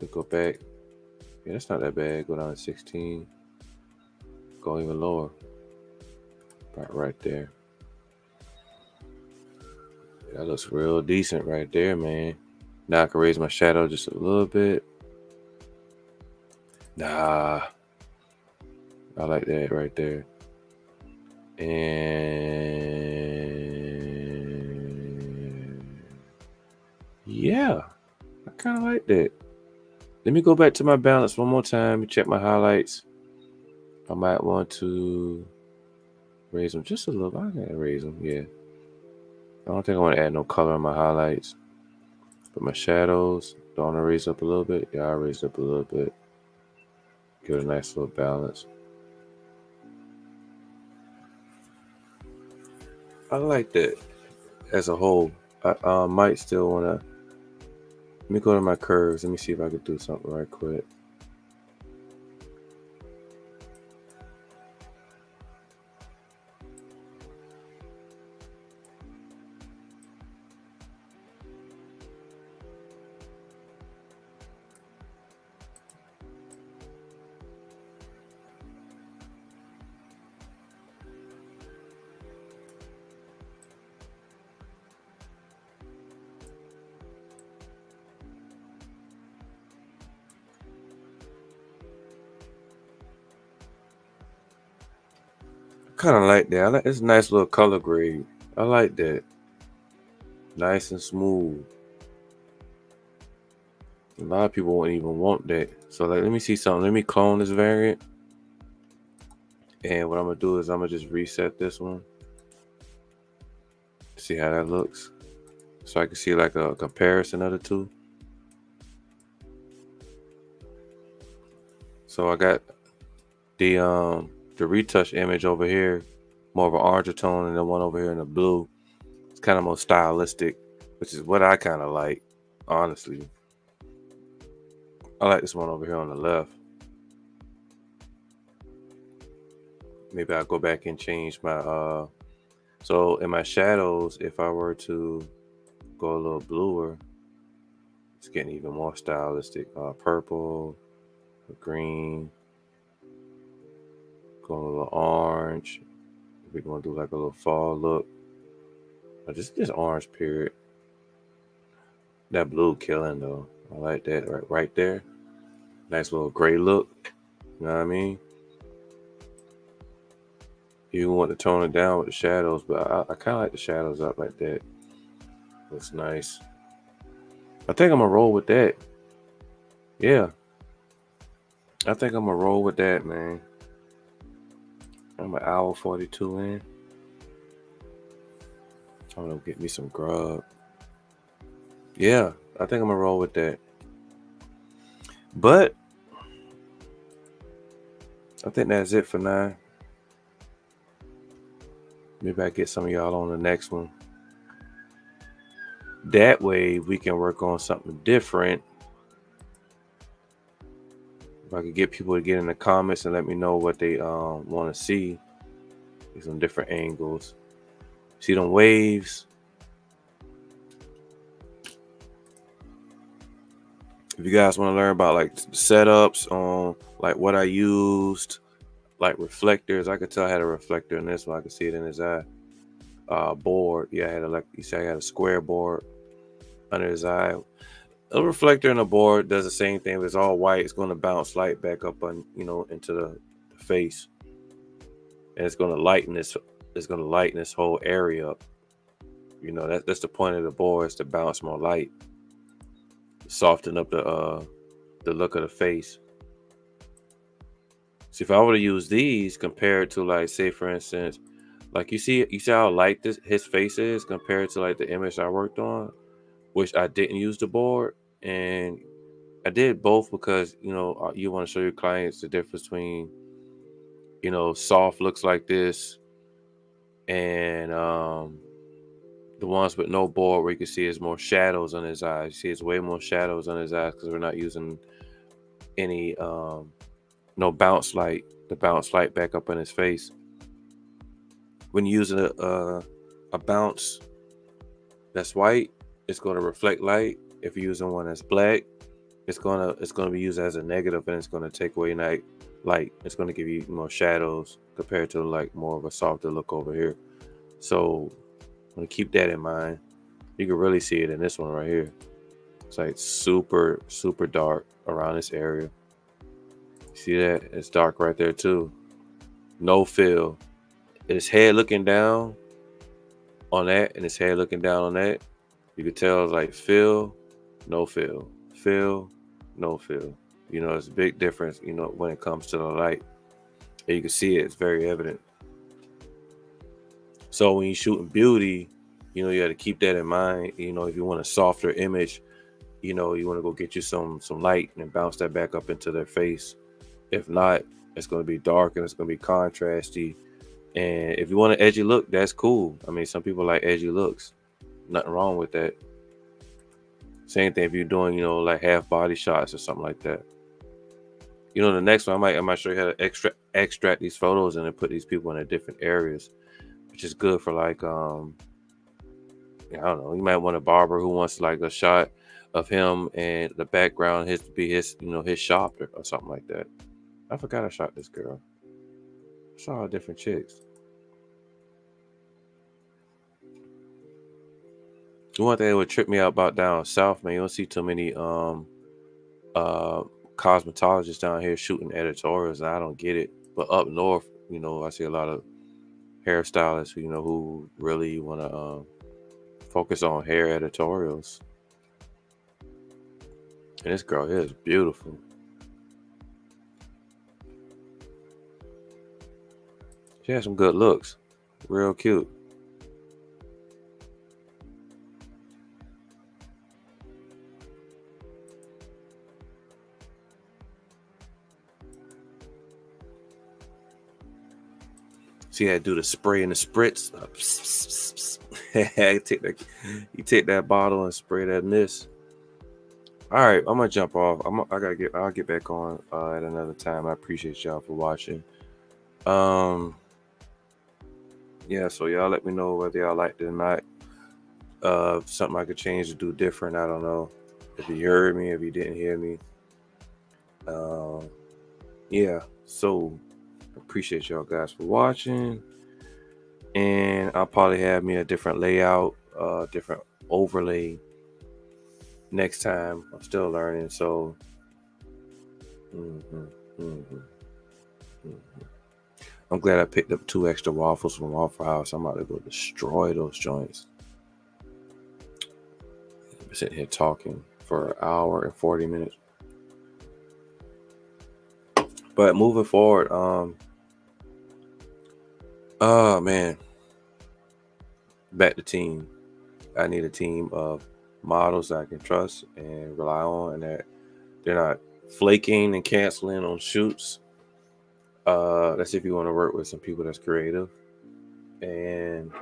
Let's go back. Yeah, that's not that bad. Go down to 16. Go even lower. About right there. That looks real decent right there, man. Now I can raise my shadow just a little bit. Nah. I like that right there. And yeah, I kind of like that. Let me go back to my balance one more time check my highlights. I might want to raise them just a little. Bit. I gotta raise them, yeah. I don't think I want to add no color on my highlights. But my shadows, don't want to raise up a little bit. Yeah, I raised up a little bit. Give it a nice little balance. I like that as a whole. I uh, might still want to let me go to my curves. Let me see if I can do something right quick. Kind of like that. I like it's a nice little color grade. I like that. Nice and smooth. A lot of people won't even want that. So like, let me see something. Let me clone this variant. And what I'm gonna do is I'm gonna just reset this one. See how that looks. So I can see like a comparison of the two. So I got the um the retouch image over here, more of an orange tone, and the one over here in the blue. It's kind of more stylistic, which is what I kind of like, honestly. I like this one over here on the left. Maybe I'll go back and change my uh so in my shadows, if I were to go a little bluer, it's getting even more stylistic. Uh purple, green, going a little orange. We're gonna do like a little fall look. Just this orange period. That blue killing though. I like that right right there. Nice little gray look. You know what I mean? You want to tone it down with the shadows, but I, I kind of like the shadows up like that. Looks nice. I think I'm gonna roll with that. Yeah. I think I'm gonna roll with that, man. I'm an hour 42 in. I'm gonna get me some grub. Yeah, I think I'm gonna roll with that. But I think that's it for now. Maybe I get some of y'all on the next one. That way we can work on something different. If I could get people to get in the comments and let me know what they um, want to see. Some different angles. See them waves? If you guys want to learn about like setups on like what I used, like reflectors, I could tell I had a reflector in this one. I could see it in his eye. Uh, board, yeah, I had a like you see, I had a square board under his eye. A reflector in a board does the same thing. If it's all white, it's going to bounce light back up on you know into the, the face, and it's going to lighten this. It's going to lighten this whole area up. You know that that's the point of the board is to bounce more light soften up the uh the look of the face. See, if I were to use these compared to like, say, for instance, like you see, you see how light this his face is compared to like the image I worked on, which I didn't use the board, and I did both because you know uh, you want to show your clients the difference between, you know, soft looks like this, and um, the ones with no board where you can see is more shadows on his eyes. You see it's way more shadows on his eyes because we're not using any um no bounce light, the bounce light back up on his face. When using a a, a bounce that's white, it's going to reflect light. If you're using one that's black, it's gonna it's gonna be used as a negative and it's gonna take away night light. It's gonna give you more shadows compared to like more of a softer look over here. So want to keep that in mind. You can really see it in this one right here. It's like super, super dark around this area. See that? It's dark right there too. No fill. His head looking down on that and his head looking down on that. You could tell it's like fill, no fill. Fill, no fill. You know, it's a big difference, you know, when it comes to the light. And you can see it, it's very evident. So when you're shooting beauty, you know, you got to keep that in mind. You know, if you want a softer image, you know, you want to go get you some some light and bounce that back up into their face. If not, it's going to be dark and it's going to be contrasty. And if you want an edgy look, that's cool. I mean, some people like edgy looks. Nothing wrong with that. Same thing if you're doing, you know, like half body shots or something like that. You know, the next one I might I might show you how to extract extract these photos and then put these people in different areas which is good for like um I don't know, you might want a barber who wants like a shot of him and the background his to be his, you know, his shop or, or something like that. I forgot I shot this girl. I saw different chicks. One thing that would trip me out about down south, man, you don't see too many um uh cosmetologists down here shooting editorials, and I don't get it. But up north, you know, I see a lot of hairstylists, you know, who really want to um, focus on hair editorials. And this girl here is beautiful. She has some good looks. Real cute. She had to do the spray and the spritz. you [laughs] take that, you take that bottle and spray that mist. All right, I'm gonna jump off. I'm, I gotta get. I'll get back on uh, at another time. I appreciate y'all for watching. Um, yeah. So y'all let me know whether y'all liked it or not. Uh, something I could change to do different. I don't know. If you heard me, if you didn't hear me. Um, yeah. So Appreciate y'all guys for watching. And I'll probably have me a different layout, uh, different overlay next time. I'm still learning, so. Mm-hmm, mm-hmm, mm-hmm. I'm glad I picked up two extra waffles from Waffle House. I'm about to go destroy those joints. I'm sitting here talking for an hour and 40 minutes. But moving forward, um, oh man, back to team. I need a team of models that I can trust and rely on, and that they're not flaking and canceling on shoots. Uh, that's if you want to work with some people that's creative. And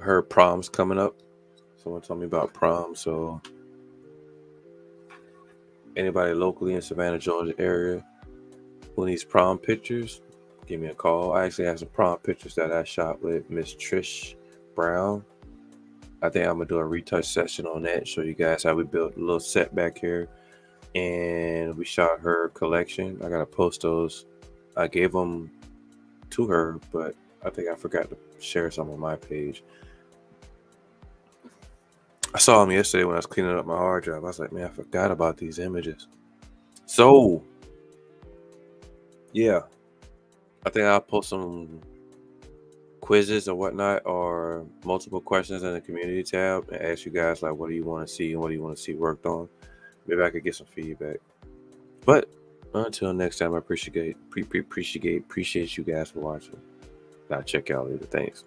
her prom's coming up. Someone told me about prom, so anybody locally in Savannah, Georgia area who needs prom pictures, give me a call. I actually have some prom pictures that I shot with Miss Trish Brown. I think I'm gonna do a retouch session on that, show you guys how we built a little set back here. And we shot her collection. I gotta post those. I gave them to her, but I think I forgot to share some on my page. I saw them yesterday when I was cleaning up my hard drive. I was like, man, I forgot about these images. So, yeah, I think I'll post some quizzes or whatnot, or multiple questions in the community tab, and ask you guys like, what do you want to see and what do you want to see worked on. Maybe I could get some feedback. But until next time, I appreciate, pre- appreciate, appreciate you guys for watching. I'll check out later. Thanks.